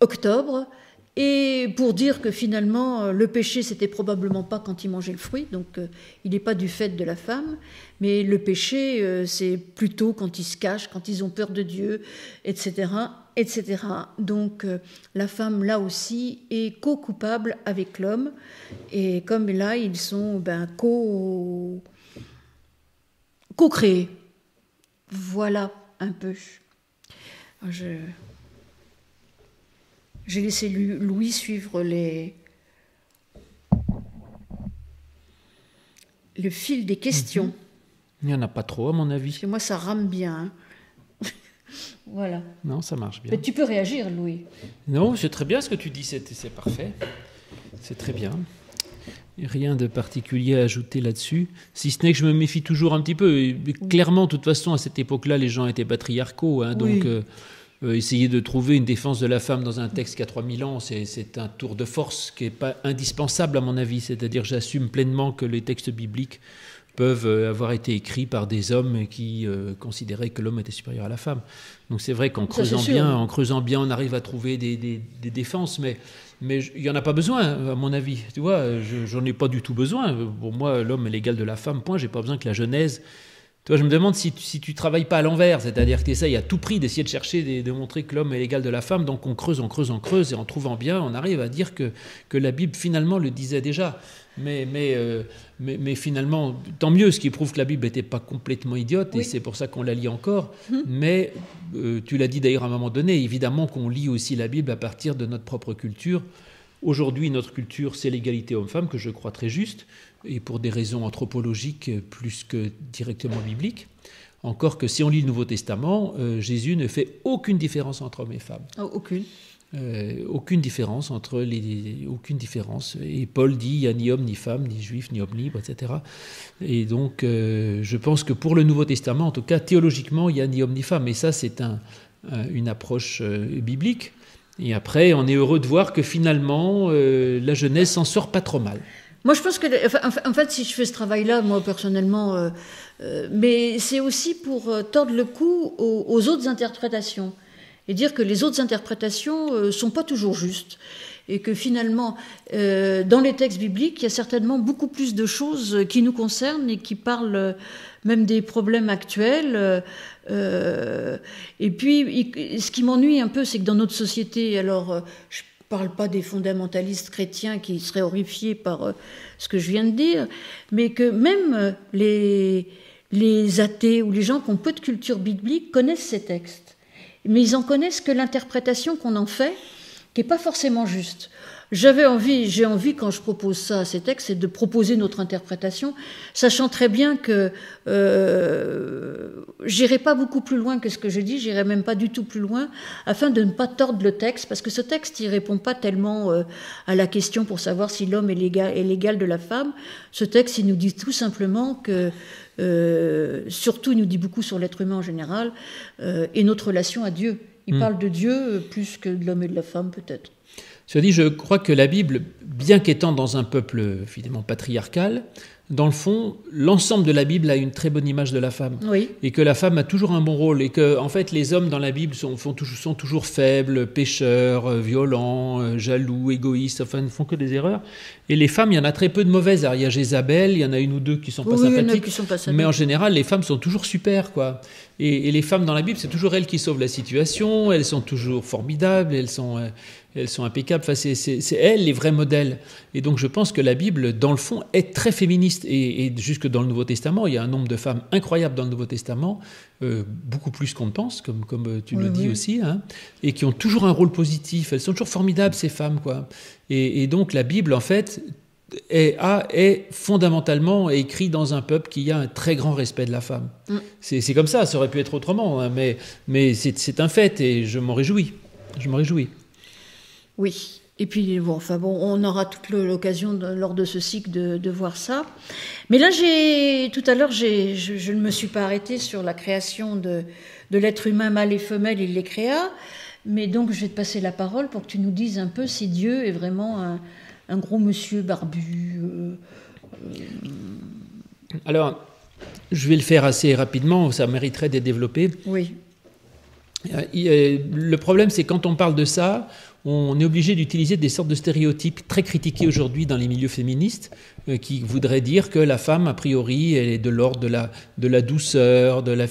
S1: octobre. Et pour dire que finalement, euh, le péché, c'était probablement pas quand il mangeait le fruit, donc euh, il n'est pas du fait de la femme, mais le péché, euh, c'est plutôt quand ils se cachent, quand ils ont peur de Dieu, etc., etc. Donc la femme, là aussi, est co-coupable avec l'homme, et comme là, ils sont ben, co... co-créés. Voilà un peu. Je... J'ai laissé Louis suivre les, le fil des questions. Mhm.
S2: Il n'y en a pas trop, à mon avis.
S1: moi, ça rame bien. Hein. voilà.
S2: Non, ça marche bien.
S1: Mais tu peux réagir, Louis.
S2: Non, c'est très bien ce que tu dis, c'est parfait. C'est très bien. Rien de particulier à ajouter là-dessus, si ce n'est que je me méfie toujours un petit peu. Clairement, de toute façon, à cette époque-là, les gens étaient patriarcaux, hein, donc euh, euh, essayer de trouver une défense de la femme dans un texte qui a 3000 ans, c'est un tour de force qui n'est pas indispensable à mon avis. C'est-à-dire j'assume pleinement que les textes bibliques peuvent euh, avoir été écrits par des hommes qui euh, considéraient que l'homme était supérieur à la femme. Donc c'est vrai qu'en creusant bien, en creusant bien, on arrive à trouver des, des, défenses, mais mais il n'y en a pas besoin, à mon avis. Tu vois, j'en ai pas du tout besoin. Pour moi, l'homme est l'égal de la femme, point. J'ai pas besoin que la Genèse toi, je me demande si, si tu travailles pas à l'envers, c'est-à-dire que tu essayes à tout prix d'essayer de chercher, de, montrer que l'homme est l'égal de la femme, donc on creuse, on creuse, on creuse, et en trouvant bien, on arrive à dire que, que la Bible finalement le disait déjà. Mais, mais, euh, mais, finalement, tant mieux, ce qui prouve que la Bible n'était pas complètement idiote, et c'est pour ça qu'on la lit encore. Hum. Mais euh, tu l'as dit d'ailleurs à un moment donné, évidemment qu'on lit aussi la Bible à partir de notre propre culture. Aujourd'hui, notre culture, c'est l'égalité homme-femme, que je crois très juste et pour des raisons anthropologiques plus que directement bibliques. Encore que si on lit le Nouveau Testament, euh, Jésus ne fait aucune différence entre hommes et femmes.
S1: Oh, aucune.
S2: Euh, aucune différence entre les, aucune différence. Et Paul dit il n'y a ni homme ni femme, ni juif, ni homme libre, etc. Et donc, euh, je pense que pour le Nouveau Testament, en tout cas théologiquement, il n'y a ni homme ni femme. Et ça, c'est un, une approche biblique. Et après, on est heureux de voir que finalement, la Genèse s'en sort pas trop mal.
S1: Moi, je pense que, en fait, si je fais ce travail-là, moi personnellement, euh, euh, mais c'est aussi pour euh, tordre le cou aux, autres interprétations et dire que les autres interprétations ne sont pas toujours justes et que finalement, dans les textes bibliques, il y a certainement beaucoup plus de choses qui nous concernent et qui parlent même des problèmes actuels. et puis, ce qui m'ennuie un peu, c'est que dans notre société, alors, je parle pas des fondamentalistes chrétiens qui seraient horrifiés par euh, ce que je viens de dire, mais que même euh, les, les athées ou les gens qui ont peu de culture biblique connaissent ces textes, mais ils en connaissent que l'interprétation qu'on en fait, qui n'est pas forcément juste. J'avais envie, j'ai envie quand je propose ça à ces textes, c'est de proposer notre interprétation, sachant très bien que euh, j'irai pas beaucoup plus loin que ce que je dis, j'irai même pas du tout plus loin, afin de ne pas tordre le texte, parce que ce texte il répond pas tellement euh, à la question pour savoir si l'homme est l'égal de la femme. Ce texte il nous dit tout simplement que euh, surtout, il nous dit beaucoup sur l'être humain en général euh, et notre relation à Dieu. Il hmm. parle de Dieu plus que de l'homme et de la femme, peut-être.
S2: Cela dit, je crois que la Bible, bien qu'étant dans un peuple finalement patriarcal, dans le fond, l'ensemble de la Bible a une très bonne image de la femme. Et que la femme a toujours un bon rôle. Et que, en fait, les hommes dans la Bible sont, sont toujours faibles, pécheurs, euh, violents, euh, jaloux, égoïstes, enfin, ne font que des erreurs. Et les femmes, il y en a très peu de mauvaises. Alors, il y a Jézabel, il y en a une ou deux qui sont pas sympathiques. sont pas mais en général, les femmes sont toujours super, quoi. Et, les femmes dans la Bible, c'est toujours elles qui sauvent la situation. Elles sont toujours formidables. Elles sont, euh, elles sont impeccables. Enfin, c'est elles les vrais modèles. Et donc, je pense que la Bible, dans le fond, est très féministe. Et, jusque dans le Nouveau Testament, il y a un nombre de femmes incroyables dans le Nouveau Testament, euh, beaucoup plus qu'on ne pense, comme, comme tu le dis aussi, hein, et qui ont toujours un rôle positif. Elles sont toujours formidables, ces femmes, quoi. Et, et donc, la Bible, en fait, est, est fondamentalement écrit dans un peuple qui a un très grand respect de la femme. Mm. C'est comme ça, ça aurait pu être autrement, hein, mais, mais c'est un fait et je m'en réjouis. Je m'en réjouis.
S1: Oui. Et puis, bon, enfin bon, on aura toute l'occasion lors de ce cycle de, voir ça. Mais là, j'ai tout à l'heure, je, je, ne me suis pas arrêtée sur la création de, de l'être humain mâle et femelle, il les créa. Mais donc, je vais te passer la parole pour que tu nous dises un peu si Dieu est vraiment un, un gros monsieur barbu. Euh,
S2: euh. Alors, je vais le faire assez rapidement, ça mériterait d'être développé.
S1: Oui.
S2: Euh, le problème, c'est quand on parle de ça, on est obligé d'utiliser des sortes de stéréotypes très critiqués aujourd'hui dans les milieux féministes, euh, qui voudraient dire que la femme, a priori, elle est de l'ordre de la, douceur, de la,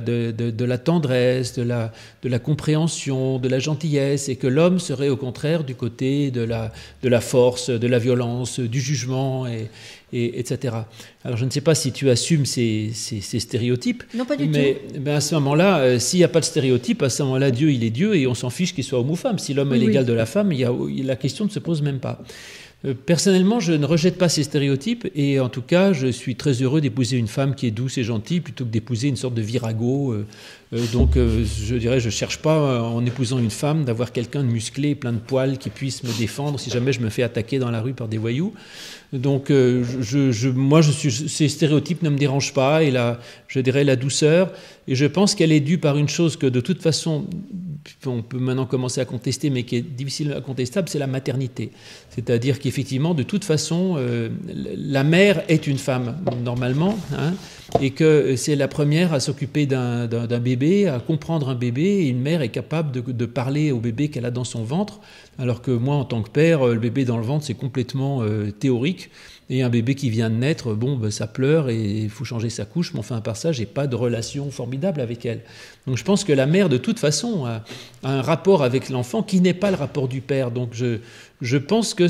S2: de, de, la tendresse, de la, de la compréhension, de la gentillesse, et que l'homme serait au contraire du côté de la, de la force, de la violence, du jugement, et, et, etc. Alors je ne sais pas si tu assumes ces, ces, stéréotypes.
S1: Non, pas du
S2: mais,
S1: tout.
S2: Mais à ce moment-là, euh, s'il n'y a pas de stéréotype, à ce moment-là, Dieu, il est Dieu et on s'en fiche qu'il soit homme ou femme. Si l'homme est l'égal de la femme, il y a, la question ne se pose même pas. Euh, personnellement, je ne rejette pas ces stéréotypes et en tout cas, je suis très heureux d'épouser une femme qui est douce et gentille plutôt que d'épouser une sorte de virago. Euh, donc, je dirais, je ne cherche pas, en épousant une femme, d'avoir quelqu'un de musclé, plein de poils, qui puisse me défendre si jamais je me fais attaquer dans la rue par des voyous. Donc, euh, moi, je suis, ces stéréotypes ne me dérangent pas, et la, je dirais la douceur, et je pense qu'elle est due par une chose que de toute façon, on peut maintenant commencer à contester, mais qui est difficilement contestable, c'est la maternité. C'est-à-dire qu'effectivement, de toute façon, euh, la mère est une femme, normalement, hein, et que c'est la première à s'occuper d'un bébé, à comprendre un bébé, une mère est capable de, parler au bébé qu'elle a dans son ventre alors que moi, en tant que père, euh, le bébé dans le ventre, c'est complètement euh, théorique. Et un bébé qui vient de naître, bon, ben, ça pleure et il faut changer sa couche, mais enfin, à part ça, j'ai pas de relation formidable avec elle. Donc je pense que la mère, de toute façon, a, un rapport avec l'enfant qui n'est pas le rapport du père. Donc je, je pense que,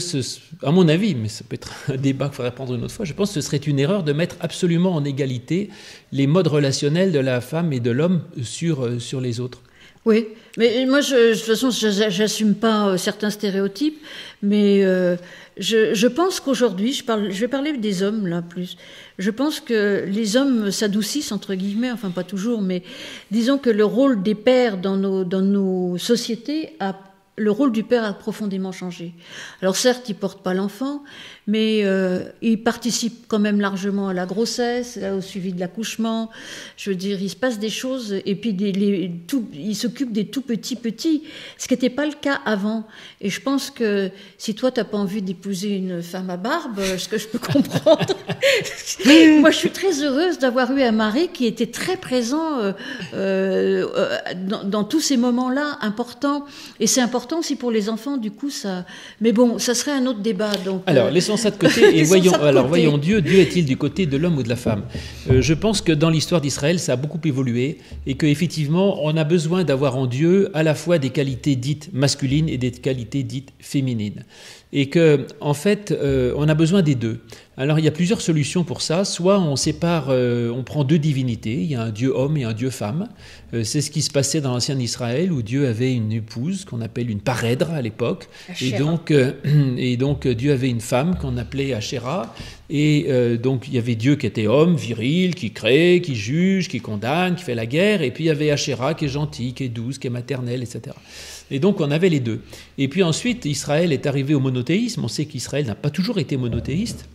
S2: à mon avis, mais ça peut être un débat qu'il faudrait prendre une autre fois, je pense que ce serait une erreur de mettre absolument en égalité les modes relationnels de la femme et de l'homme sur, euh, sur les autres.
S1: Oui, mais moi, de toute façon, j'assume pas euh, certains stéréotypes, mais euh, je, je, pense qu'aujourd'hui, je, je vais parler des hommes là plus. Je pense que les hommes s'adoucissent entre guillemets, enfin pas toujours, mais disons que le rôle des pères dans nos, dans nos sociétés a le rôle du père a profondément changé. Alors certes, il porte pas l'enfant, mais euh, il participe quand même largement à la grossesse, au suivi de l'accouchement. Je veux dire, il se passe des choses, et puis les, tout, il s'occupe des tout petits petits, ce qui n'était pas le cas avant. Et je pense que si toi, tu n'as pas envie d'épouser une femme à barbe, ce que je peux comprendre, moi, je suis très heureuse d'avoir eu un mari qui était très présent euh, euh, dans, dans, tous ces moments-là importants. Et c'est important aussi pour les enfants, du coup, ça. Mais bon, ça serait un autre débat. Donc,
S2: Alors, ça de côté et voyons, alors voyons Dieu. Dieu est-il du côté de l'homme ou de la femme? Euh, Je pense que dans l'histoire d'Israël, ça a beaucoup évolué et qu'effectivement, on a besoin d'avoir en Dieu à la fois des qualités dites masculines et des qualités dites féminines. Et que en fait, euh, on a besoin des deux. Alors il y a plusieurs solutions pour ça. Soit on sépare, euh, on prend deux divinités. Il y a un dieu homme et un dieu femme. Euh, c'est ce qui se passait dans l'ancien Israël où Dieu avait une épouse qu'on appelle une parèdre à l'époque, et donc et donc Dieu avait une femme qu'on appelait Asherah. Et donc il y avait Dieu qui était homme, viril, qui crée, qui juge, qui condamne, qui fait la guerre. Et puis il y avait Asherah qui est gentil, qui est douce, qui est maternelle, etc. Et donc on avait les deux. Et puis ensuite, Israël est arrivé au monothéisme. On sait qu'Israël n'a pas toujours été monothéiste.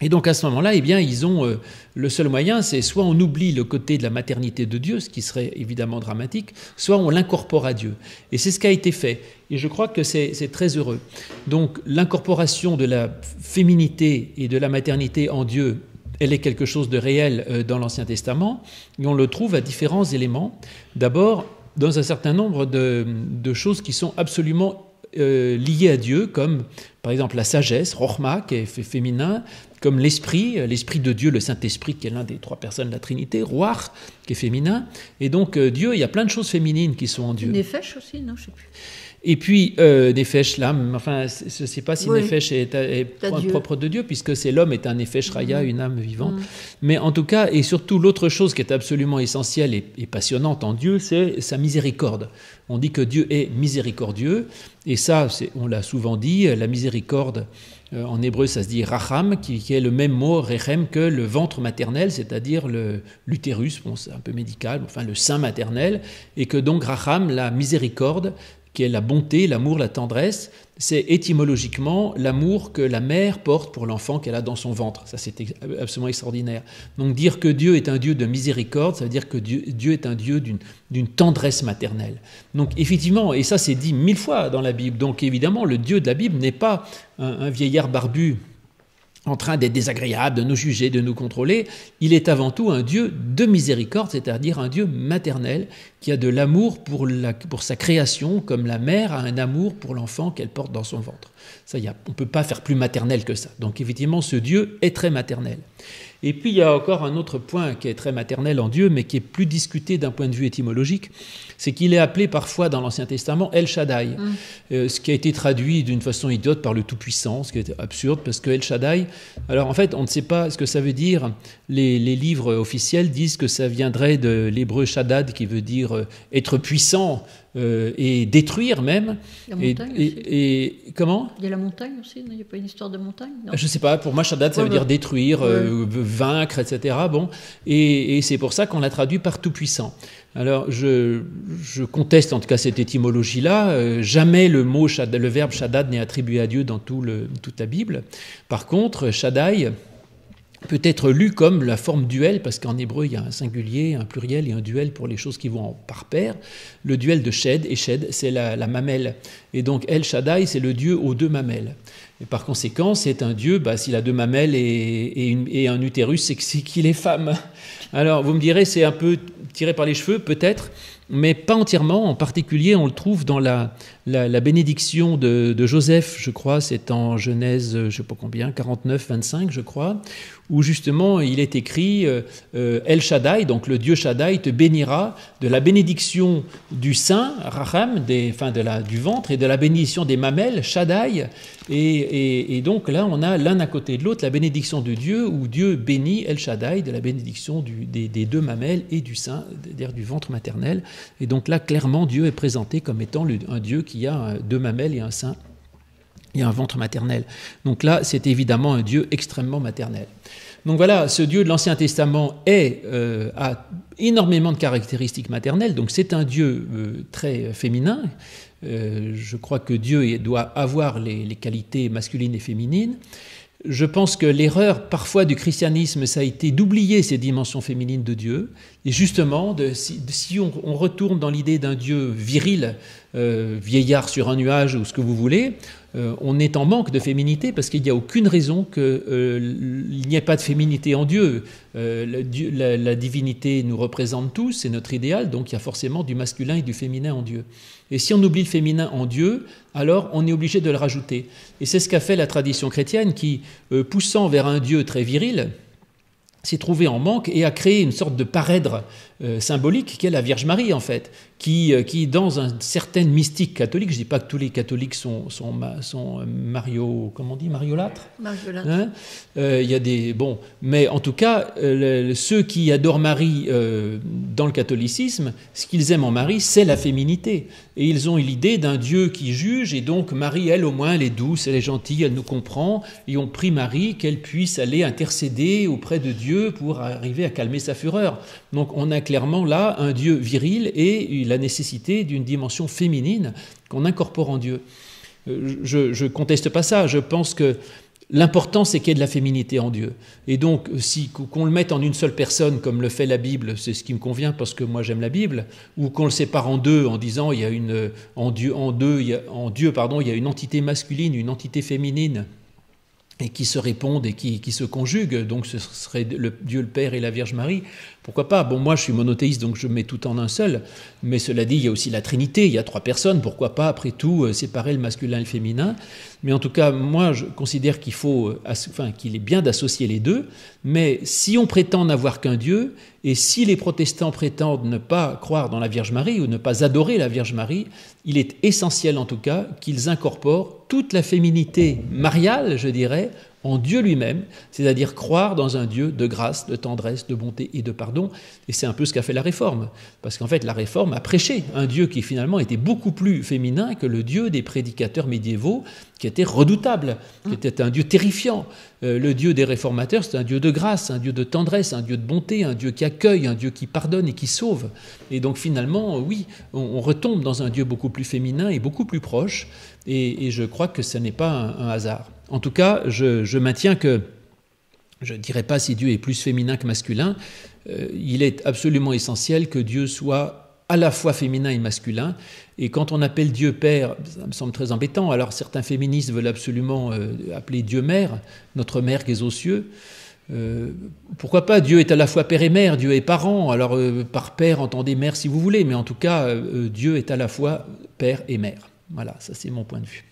S2: Et donc à ce moment-là, eh bien, ils ont euh, le seul moyen, c'est soit on oublie le côté de la maternité de Dieu, ce qui serait évidemment dramatique, soit on l'incorpore à Dieu. Et c'est ce qui a été fait. Et je crois que c'est très heureux. Donc l'incorporation de la féminité et de la maternité en Dieu, elle est quelque chose de réel euh, dans l'Ancien Testament, et on le trouve à différents éléments. D'abord, dans un certain nombre de, choses qui sont absolument euh, liées à Dieu, comme par exemple la sagesse, Rochma, qui est féminin, comme l'esprit, euh, l'esprit de Dieu, le Saint-Esprit, qui est l'un des trois personnes de la Trinité, Ruach, qui est féminin. Et donc euh, Dieu, il y a plein de choses féminines qui sont en Dieu.
S1: Nefesh aussi, non, je sais plus.
S2: Et puis, euh, Nefesh, l'âme, enfin, je ne sais pas si
S1: Oui.
S2: Nefesh est,
S1: Dieu.
S2: propre de Dieu, puisque c'est l'homme est un Nefesh Raya, une âme vivante.
S1: Mhm.
S2: Mais en tout cas, et surtout, l'autre chose qui est absolument essentielle et, et passionnante en Dieu, c'est sa miséricorde. On dit que Dieu est miséricordieux, et ça, on l'a souvent dit, la miséricorde, euh, en hébreu, ça se dit racham, qui, qui est le même mot, rechem, que le ventre maternel, c'est-à-dire l'utérus, bon, c'est un peu médical, enfin le sein maternel, et que donc racham, la miséricorde, qui est la bonté, l'amour, la tendresse, c'est étymologiquement l'amour que la mère porte pour l'enfant qu'elle a dans son ventre. Ça, c'est absolument extraordinaire. Donc dire que Dieu est un Dieu de miséricorde, ça veut dire que Dieu, Dieu est un Dieu d'une tendresse maternelle. Donc effectivement, et ça c'est dit mille fois dans la Bible, donc évidemment le Dieu de la Bible n'est pas un vieillard barbu en train d'être désagréable, de nous juger, de nous contrôler. Il est avant tout un Dieu de miséricorde, c'est-à-dire un Dieu maternel qui a de l'amour pour, sa création, comme la mère a un amour pour l'enfant qu'elle porte dans son ventre. Ça, y a- on ne peut pas faire plus maternel que ça. Donc effectivement, ce Dieu est très maternel. Et puis il y a encore un autre point qui est très maternel en Dieu, mais qui est plus discuté d'un point de vue étymologique, c'est qu'il est appelé parfois dans l'Ancien Testament El Shaddai, euh, ce qui a été traduit d'une façon idiote par le Tout-Puissant, ce qui est absurde, parce que El Shaddai, alors en fait on ne sait pas ce que ça veut dire, les, les livres officiels disent que ça viendrait de l'hébreu Shaddad, qui veut dire euh, être puissant euh, et détruire même.
S1: La
S2: Et,
S1: montagne aussi.
S2: et- et- comment?
S1: Il y a la montagne aussi, Il n'y a pas une histoire de montagne? Non
S2: je sais pas, pour moi, Shaddad, ça
S1: Ouais,
S2: veut dire
S1: ouais.
S2: détruire, euh, vaincre, etc. Bon, et, et c'est pour ça qu'on l'a traduit par tout-puissant. Alors, je, je conteste en tout cas cette étymologie-là. Euh, jamais le mot, le verbe Shaddad n'est attribué à Dieu dans tout le- toute la Bible. Par contre, Shaddai peut être lu comme la forme duel, parce qu'en hébreu, il y a un singulier, un pluriel et un duel pour les choses qui vont par pair. Le duel de Shed, et Shed, c'est la, la mamelle. Et donc, El Shaddai, c'est le dieu aux deux mamelles. Et par conséquent, c'est un dieu, bah, s'il a deux mamelles et, et et un utérus, c'est qu'il est femme. Alors, vous me direz, c'est un peu tiré par les cheveux, peut-être, mais pas entièrement. En particulier, on le trouve dans la, la, bénédiction de, Joseph, je crois, c'est en Genèse, je ne sais pas combien, 49, 25, je crois, où justement il est écrit euh, euh, El Shaddai, donc le Dieu Shaddai te bénira de la bénédiction du sein, Raham, des, enfin de la, du ventre, et de la bénédiction des mamelles, Shaddai. Et, et- donc là, on a l'un à côté de l'autre la bénédiction de Dieu, où Dieu bénit El Shaddai de la bénédiction des, des deux mamelles et du sein, c'est-à-dire du ventre maternel. Et donc là, clairement, Dieu est présenté comme étant un Dieu qui a euh, deux mamelles et un sein et un ventre maternel. Donc là, c'est évidemment un Dieu extrêmement maternel. Donc voilà, ce Dieu de l'Ancien Testament est, euh, a énormément de caractéristiques maternelles, donc c'est un Dieu euh, très féminin. Je crois que Dieu doit avoir les, les qualités masculines et féminines. Je pense que l'erreur parfois du christianisme, ça a été d'oublier ces dimensions féminines de Dieu. Et justement, si, on retourne dans l'idée d'un Dieu viril, euh, vieillard sur un nuage ou ce que vous voulez, euh, on est en manque de féminité parce qu'il n'y a aucune raison qu'il n'y ait pas de féminité en Dieu. Euh, Dieu- la, la divinité nous représente tous, c'est notre idéal, donc il y a forcément du masculin et du féminin en Dieu. Et si on oublie le féminin en Dieu, alors on est obligé de le rajouter. Et c'est ce qu'a fait la tradition chrétienne qui, euh, poussant vers un Dieu très viril, s'est trouvé en manque et a créé une sorte de parèdre euh, symbolique qui est la Vierge Marie, en fait, qui, euh, qui dans un certain mystique catholique, je ne dis pas que tous les catholiques sont, sont, sont Mario, comment on dit, mariolâtres hein Il y a des. Bon, mais en tout cas, ceux qui adorent Marie dans le catholicisme, ce qu'ils aiment en Marie, c'est la féminité. Et ils ont eu l'idée d'un Dieu qui juge, et donc Marie, elle au moins, elle est douce, elle est gentille, elle nous comprend, et on prie Marie qu'elle puisse aller intercéder auprès de Dieu pour arriver à calmer sa fureur. Donc on a clairement là un Dieu viril et la nécessité d'une dimension féminine qu'on incorpore en Dieu. Euh, je ne conteste pas ça, je pense que L'important, c'est qu'il y ait de la féminité en Dieu. Et donc, si qu'on le mette en une seule personne, comme le fait la Bible, c'est ce qui me convient parce que moi j'aime la Bible, ou qu'on le sépare en deux en disant il y a une en Dieu en deux, en Dieu pardon, il y a une entité masculine, une entité féminine, et qui se répondent et qui, qui, se conjuguent. Donc ce serait le Dieu le Père et la Vierge Marie. Pourquoi pas? Bon, moi je suis monothéiste, donc je mets tout en un seul. Mais cela dit, il y a aussi la Trinité, il y a trois personnes. Pourquoi pas, après tout, euh, séparer le masculin et le féminin? Mais en tout cas, moi je considère qu'il faut, euh, enfin, qu'il est bien d'associer les deux. Mais si on prétend n'avoir qu'un Dieu, et si les protestants prétendent ne pas croire dans la Vierge Marie ou ne pas adorer la Vierge Marie, il est essentiel en tout cas qu'ils incorporent toute la féminité mariale, je dirais, en Dieu lui-même, c'est-à-dire croire dans un Dieu de grâce, de tendresse, de bonté et de pardon. Et c'est un peu ce qu'a fait la Réforme. Parce qu'en fait, la Réforme a prêché un Dieu qui finalement était beaucoup plus féminin que le Dieu des prédicateurs médiévaux, qui était redoutable, qui était un Dieu terrifiant. Euh, le Dieu des réformateurs, c'est un Dieu de grâce, un Dieu de tendresse, un Dieu de bonté, un Dieu qui accueille, un Dieu qui pardonne et qui sauve. Et donc finalement, oui, on, retombe dans un Dieu beaucoup plus féminin et beaucoup plus proche. Et, je crois que ce n'est pas un hasard. En tout cas, je, maintiens que, je ne dirais pas si Dieu est plus féminin que masculin, euh, il est absolument essentiel que Dieu soit à la fois féminin et masculin. Et quand on appelle Dieu Père, ça me semble très embêtant. Alors certains féministes veulent absolument euh, appeler Dieu Mère, notre Mère qui est aux cieux. Euh, pourquoi pas? Dieu est à la fois père et mère, Dieu est parent. Alors par père entendez mère si vous voulez, mais en tout cas Dieu est à la fois père et mère. Voilà, ça c'est mon point de vue.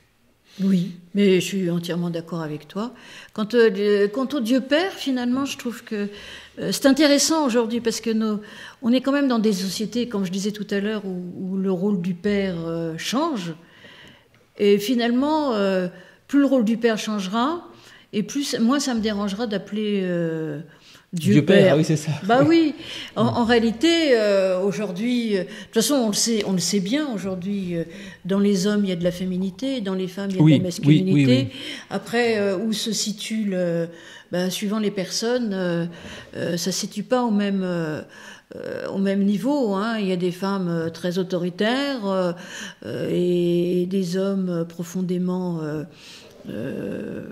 S1: Oui, mais je suis entièrement d'accord avec toi. Quant, euh, quant, au Dieu Père, finalement, je trouve que euh, c'est intéressant aujourd'hui parce que nos, on est quand même dans des sociétés, comme je disais tout à l'heure, où, le rôle du Père euh, change. Et finalement, plus le rôle du Père changera, et plus, moins ça me dérangera d'appeler Dieu, Père.
S2: oui, c'est ça.
S1: Bah oui. En, réalité, euh, aujourd'hui, euh, de toute façon, on le sait, on le sait bien. Aujourd'hui, euh, dans les hommes, il y a de la féminité, dans les femmes, il y a de la masculinité. Après, où se situe le, bah, suivant les personnes, ça se situe pas au même. au même niveau. Hein. Il y a des femmes très autoritaires et des hommes profondément
S2: euh,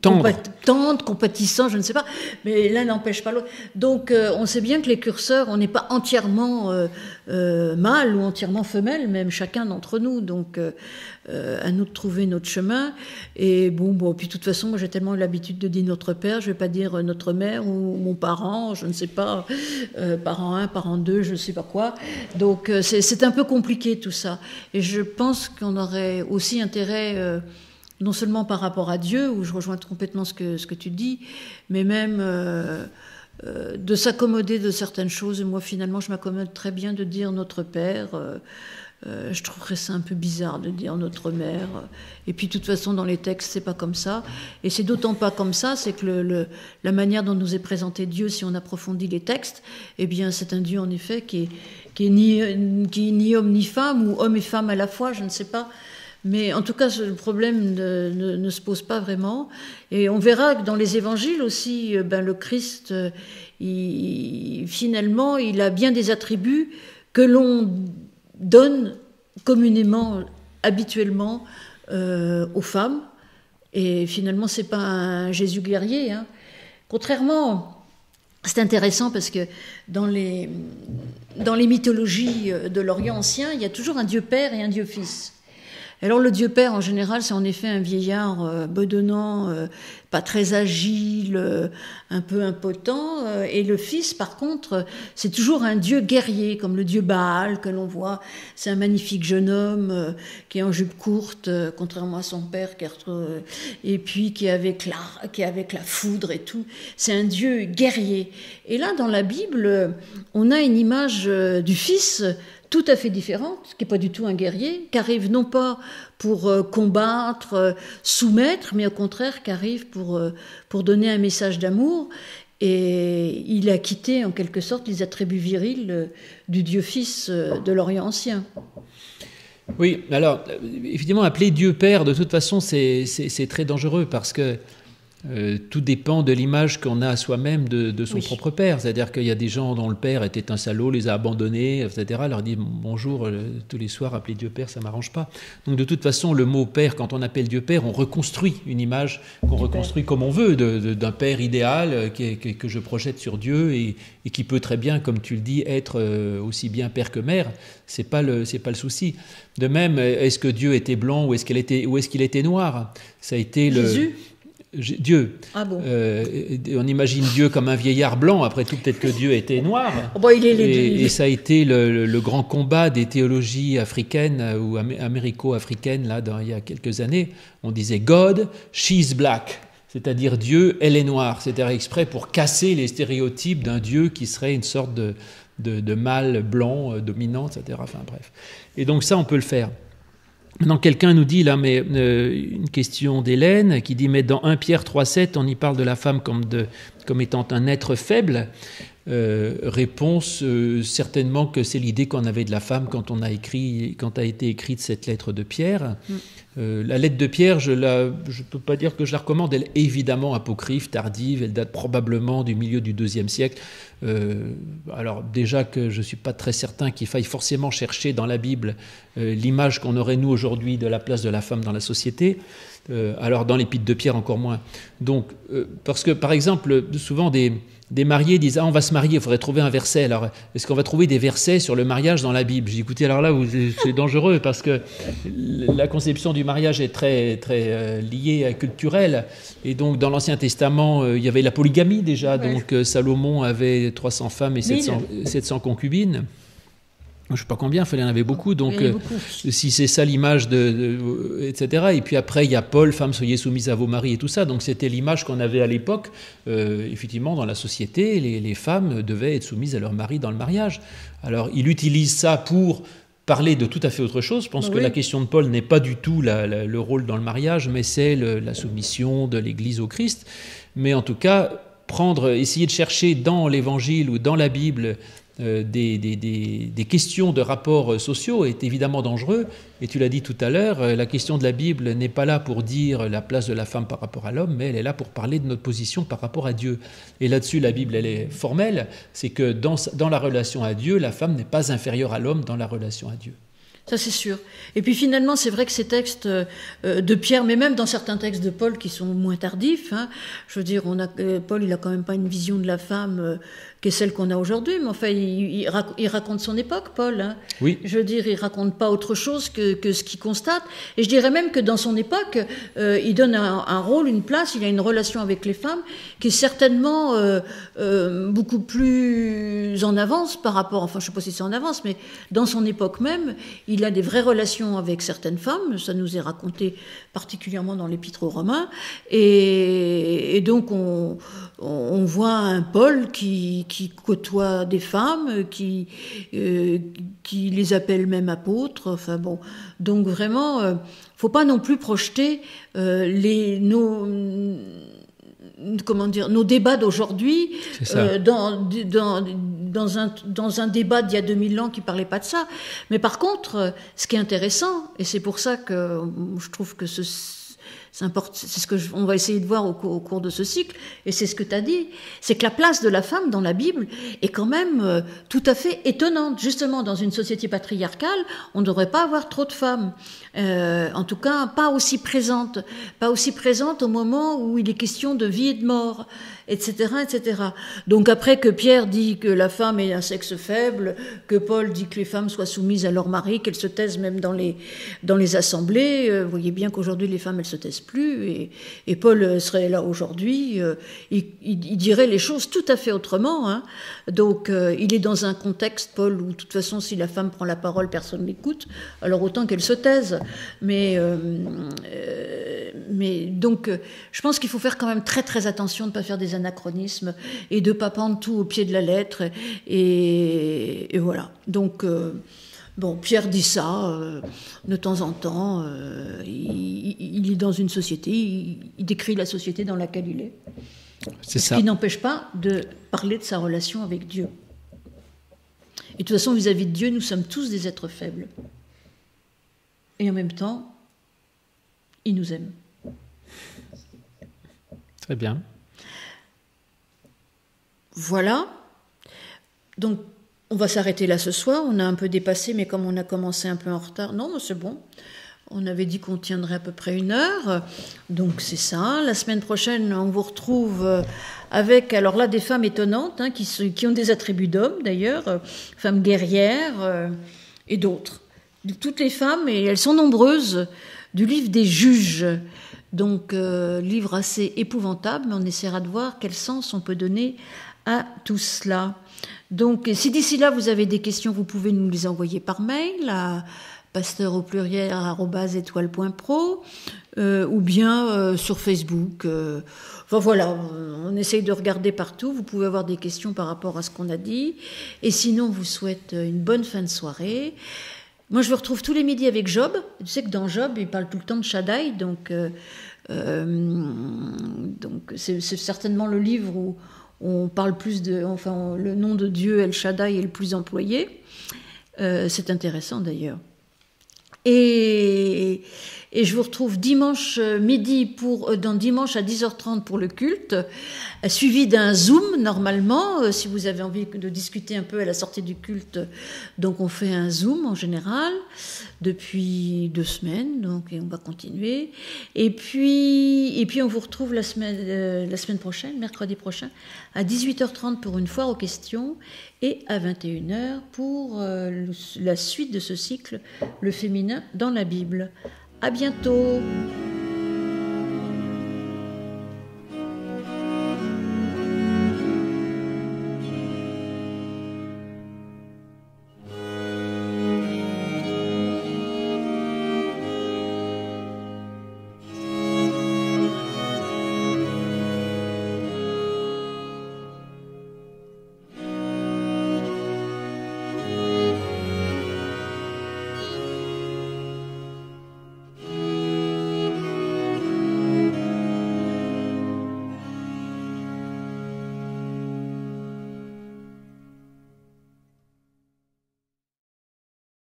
S2: tendre.
S1: tendre, compatissant, je ne sais pas, mais l'un n'empêche pas l'autre. Donc euh, on sait bien que les curseurs, on n'est pas entièrement euh, euh, mâle ou entièrement femelle, même chacun d'entre nous. Donc à nous de trouver notre chemin. Et bon, bon, puis de toute façon, moi j'ai tellement l'habitude de dire notre père, je vais pas dire notre mère ou mon parent, je ne sais pas, parent 1, parent 2, je ne sais pas quoi. Donc c'est un peu compliqué tout ça. Et je pense qu'on aurait aussi intérêt non seulement par rapport à Dieu, où je rejoins complètement ce que, tu dis, mais même euh, euh, de s'accommoder de certaines choses. moi, finalement, je m'accommode très bien de dire notre Père. Euh, je trouverais ça un peu bizarre de dire notre mère. Et puis, de toute façon, dans les textes, c'est pas comme ça. Et c'est d'autant pas comme ça, c'est que la manière dont nous est présenté Dieu, si on approfondit les textes, eh bien, c'est un Dieu en effet qui qui est ni homme ni femme ou homme et femme à la fois, je ne sais pas. Mais en tout cas, le problème ne, se pose pas vraiment. Et on verra que dans les évangiles aussi, euh, ben, le Christ, euh, finalement, il a bien des attributs que l'on donne communément, habituellement, euh, aux femmes. Et finalement, c'est pas un Jésus guerrier. Hein. Contrairement, c'est intéressant parce que dans les, dans les mythologies de l'Orient ancien, il y a toujours un Dieu Père et un Dieu Fils. Alors le Dieu Père, en général, c'est en effet un vieillard euh, bedonnant, euh, pas très agile, euh, un peu impotent. euh, et le Fils, par contre, c'est toujours un Dieu guerrier, comme le Dieu Baal que l'on voit. C'est un magnifique jeune homme euh, qui est en jupe courte, euh, contrairement à son père, qui est et puis qui est avec la, qui est avec la foudre et tout. C'est un Dieu guerrier. Et là, dans la Bible, euh, on a une image euh, du Fils tout à fait différente, qui n'est pas du tout un guerrier, qui arrive non pas pour euh, combattre, euh, soumettre, mais au contraire qui arrive pour, euh, pour donner un message d'amour. Et il a quitté en quelque sorte les attributs virils du Dieu Fils euh, de l'Orient ancien.
S2: Oui, alors évidemment, appeler Dieu Père, de toute façon, c'est très dangereux parce que euh, tout dépend de l'image qu'on a à soi-même de, de son
S1: Oui.
S2: propre père. C'est-à-dire qu'il y a des gens dont le père était un salaud, les a abandonnés, etc. Leur dit bonjour euh, tous les soirs, appeler Dieu Père, ça m'arrange pas. Donc de toute façon, le mot Père, quand on appelle Dieu Père, on reconstruit une image qu'on reconstruit comme on veut d'un Père idéal euh, qui que, je projette sur Dieu et, et qui peut très bien, comme tu le dis, être aussi bien père que mère. C'est pas le c'est pas le souci. De même, est-ce que Dieu était blanc ou est-ce qu'il était ou est-ce qu'il était noir? Ça a été le
S1: Jésus?
S2: J- Dieu.
S1: Ah bon
S2: Euh, on imagine Dieu comme un vieillard blanc. Après tout, peut-être que Dieu était noir.
S1: Oh, bah, il est.
S2: Et, et ça a été le, le- le grand combat des théologies africaines euh, ou amé- américo-africaines là, dans- il y a quelques années. On disait God, she's black, c'est-à-dire Dieu, elle est noire. C'était exprès pour casser les stéréotypes d'un Dieu qui serait une sorte de, de, de mâle blanc euh, dominant, etc. Enfin bref. Et donc ça, on peut le faire. Maintenant, quelqu'un nous dit là, mais euh, une question d'Hélène qui dit mais dans 1 Pierre 3,7, on y parle de la femme comme, étant un être faible. Euh, réponse euh, certainement que c'est l'idée qu'on avait de la femme quand on a écrit, quand a été écrite cette lettre de Pierre. Euh, la lettre de Pierre, je ne peux pas dire que je la recommande. Elle est évidemment apocryphe, tardive. Elle date probablement du milieu du deuxième siècle. Euh, alors déjà que je suis pas très certain qu'il faille forcément chercher dans la Bible euh, l'image qu'on aurait nous aujourd'hui de la place de la femme dans la société. Alors dans l'épître de Pierre encore moins. Donc parce que par exemple souvent des des mariés disent ah on va se marier, il faudrait trouver un verset. Alors est-ce qu'on va trouver des versets sur le mariage dans la Bible? J'ai écouté alors là c'est dangereux parce que la conception du mariage est très très euh, liée à culturelle et donc dans l'Ancien Testament euh, il y avait la polygamie déjà
S1: Ouais.
S2: donc euh, Salomon avait 300 femmes et
S1: Mille.
S2: 700, 700 concubines. Je sais pas combien, il en avait beaucoup donc.
S1: Y
S2: euh, si c'est ça l'image de, de- etc. Et puis après, il y a Paul, femmes, soyez soumises à vos maris et tout ça. Donc c'était l'image qu'on avait à l'époque. Euh, effectivement, dans la société, les, les femmes devaient être soumises à leur mari dans le mariage. Alors il utilise ça pour parler de tout à fait autre chose. Je pense
S1: Oui.
S2: que la question de Paul n'est pas du tout la- la- le rôle dans le mariage, mais c'est la soumission de l'Église au Christ. Mais en tout cas, prendre, essayer de chercher dans l'Évangile ou dans la Bible euh, des, des- questions de rapports euh, sociaux est évidemment dangereux. Et tu l'as dit tout à l'heure, euh, la question de la Bible n'est pas là pour dire la place de la femme par rapport à l'homme, mais elle est là pour parler de notre position par rapport à Dieu. Et là-dessus, la Bible, elle est formelle, c'est que dans, la relation à Dieu, la femme n'est pas inférieure à l'homme dans la relation à Dieu.
S1: Ça, c'est sûr. Et puis finalement, c'est vrai que ces textes euh, euh, de Pierre, mais même dans certains textes de Paul qui sont moins tardifs, hein, je veux dire, euh, Paul, il a quand même pas une vision de la femme euh, qui est celle qu'on a aujourd'hui, mais enfin, il, il rac- il raconte son époque, Paul. hein.
S2: Oui.
S1: Je veux dire, il raconte pas autre chose que, que ce qu'il constate. Et je dirais même que dans son époque, euh, il donne un, un rôle, une place, il a une relation avec les femmes qui est certainement euh, euh, beaucoup plus en avance par rapport, enfin je sais pas si c'est en avance, mais dans son époque même, il a des vraies relations avec certaines femmes, ça nous est raconté particulièrement dans l'épître aux Romains, et, et donc on, on voit un Paul qui, qui côtoie des femmes, qui, euh, qui les appelle même apôtres, enfin bon, donc vraiment, euh, faut pas non plus projeter euh, les, nos comment dire, nos débats d'aujourd'hui euh, dans, dans, dans, un, dans un débat d'il y a 2000 ans qui parlait pas de ça. Mais par contre, ce qui est intéressant, et c'est pour ça que je trouve que ce, C'est ce que on va essayer de voir au, cours de ce cycle, et c'est ce que tu as dit. C'est que la place de la femme dans la Bible est quand même euh, tout à fait étonnante. Justement, dans une société patriarcale, on ne devrait pas avoir trop de femmes. Euh, en tout cas, pas aussi présentes. Pas aussi présentes au moment où il est question de vie et de mort etc., etc. Donc après que Pierre dit que la femme est un sexe faible, que Paul dit que les femmes soient soumises à leur mari, qu'elles se taisent même dans les, dans les assemblées, euh, vous voyez bien qu'aujourd'hui les femmes elles se taisent plus, et, et Paul serait là aujourd'hui, euh, il, dirait les choses tout à fait autrement. Hein. Donc euh, il est dans un contexte, Paul, où de toute façon si la femme prend la parole, personne n'écoute, alors autant qu'elle se taise. Mais, mais donc je pense qu'il faut faire quand même très très attention de ne pas faire des anachronisme et de pas prendre tout au pied de la lettre. Et, voilà. Donc, euh, bon, Pierre dit ça euh, de temps en temps. Euh, il, est dans une société, il, décrit la société dans laquelle il est.
S2: C'est
S1: ça. Ce qui n'empêche pas de parler de sa relation avec Dieu. Et de toute façon, vis-à-vis de Dieu, nous sommes tous des êtres faibles. Et en même temps, il nous aime.
S2: Très bien.
S1: Voilà. Donc, on va s'arrêter là ce soir. On a un peu dépassé, mais comme on a commencé un peu en retard, non, c'est bon. On avait dit qu'on tiendrait à peu près une heure. Donc, c'est ça. La semaine prochaine, on vous retrouve euh, avec, alors là, des femmes étonnantes, hein, qui, ont des attributs d'hommes d'ailleurs, euh, femmes guerrières euh, et d'autres. Toutes les femmes, et elles sont nombreuses, du livre des juges. Donc, livre assez épouvantable, mais on essaiera de voir quel sens on peut donner tout cela. Donc, si d'ici là vous avez des questions, vous pouvez nous les envoyer par mail à pasteur au pluriel étoile.pro euh, ou bien euh, sur Facebook. Euh. enfin voilà, on essaye de regarder partout. Vous pouvez avoir des questions par rapport à ce qu'on a dit. Et sinon, on vous souhaite une bonne fin de soirée. Moi, je vous retrouve tous les midis avec Job. Tu sais que dans Job, il parle tout le temps de Shaddai, donc donc c'est certainement le livre où on parle plus de, enfin, le nom de Dieu El Shaddai est le plus employé. Euh, c'est intéressant d'ailleurs. Et, je vous retrouve dimanche midi pour, euh, dans dimanche à 10h30 pour le culte, euh, suivi d'un Zoom normalement, si vous avez envie de discuter un peu à la sortie du culte. Donc on fait un Zoom en général depuis deux semaines, donc et on va continuer. Et puis, et puis on vous retrouve la semaine, euh, la semaine prochaine, mercredi prochain, à 18h30 pour une foire aux questions et à 21h pour euh, la suite de ce cycle, le féminin dans la Bible. À bientôt.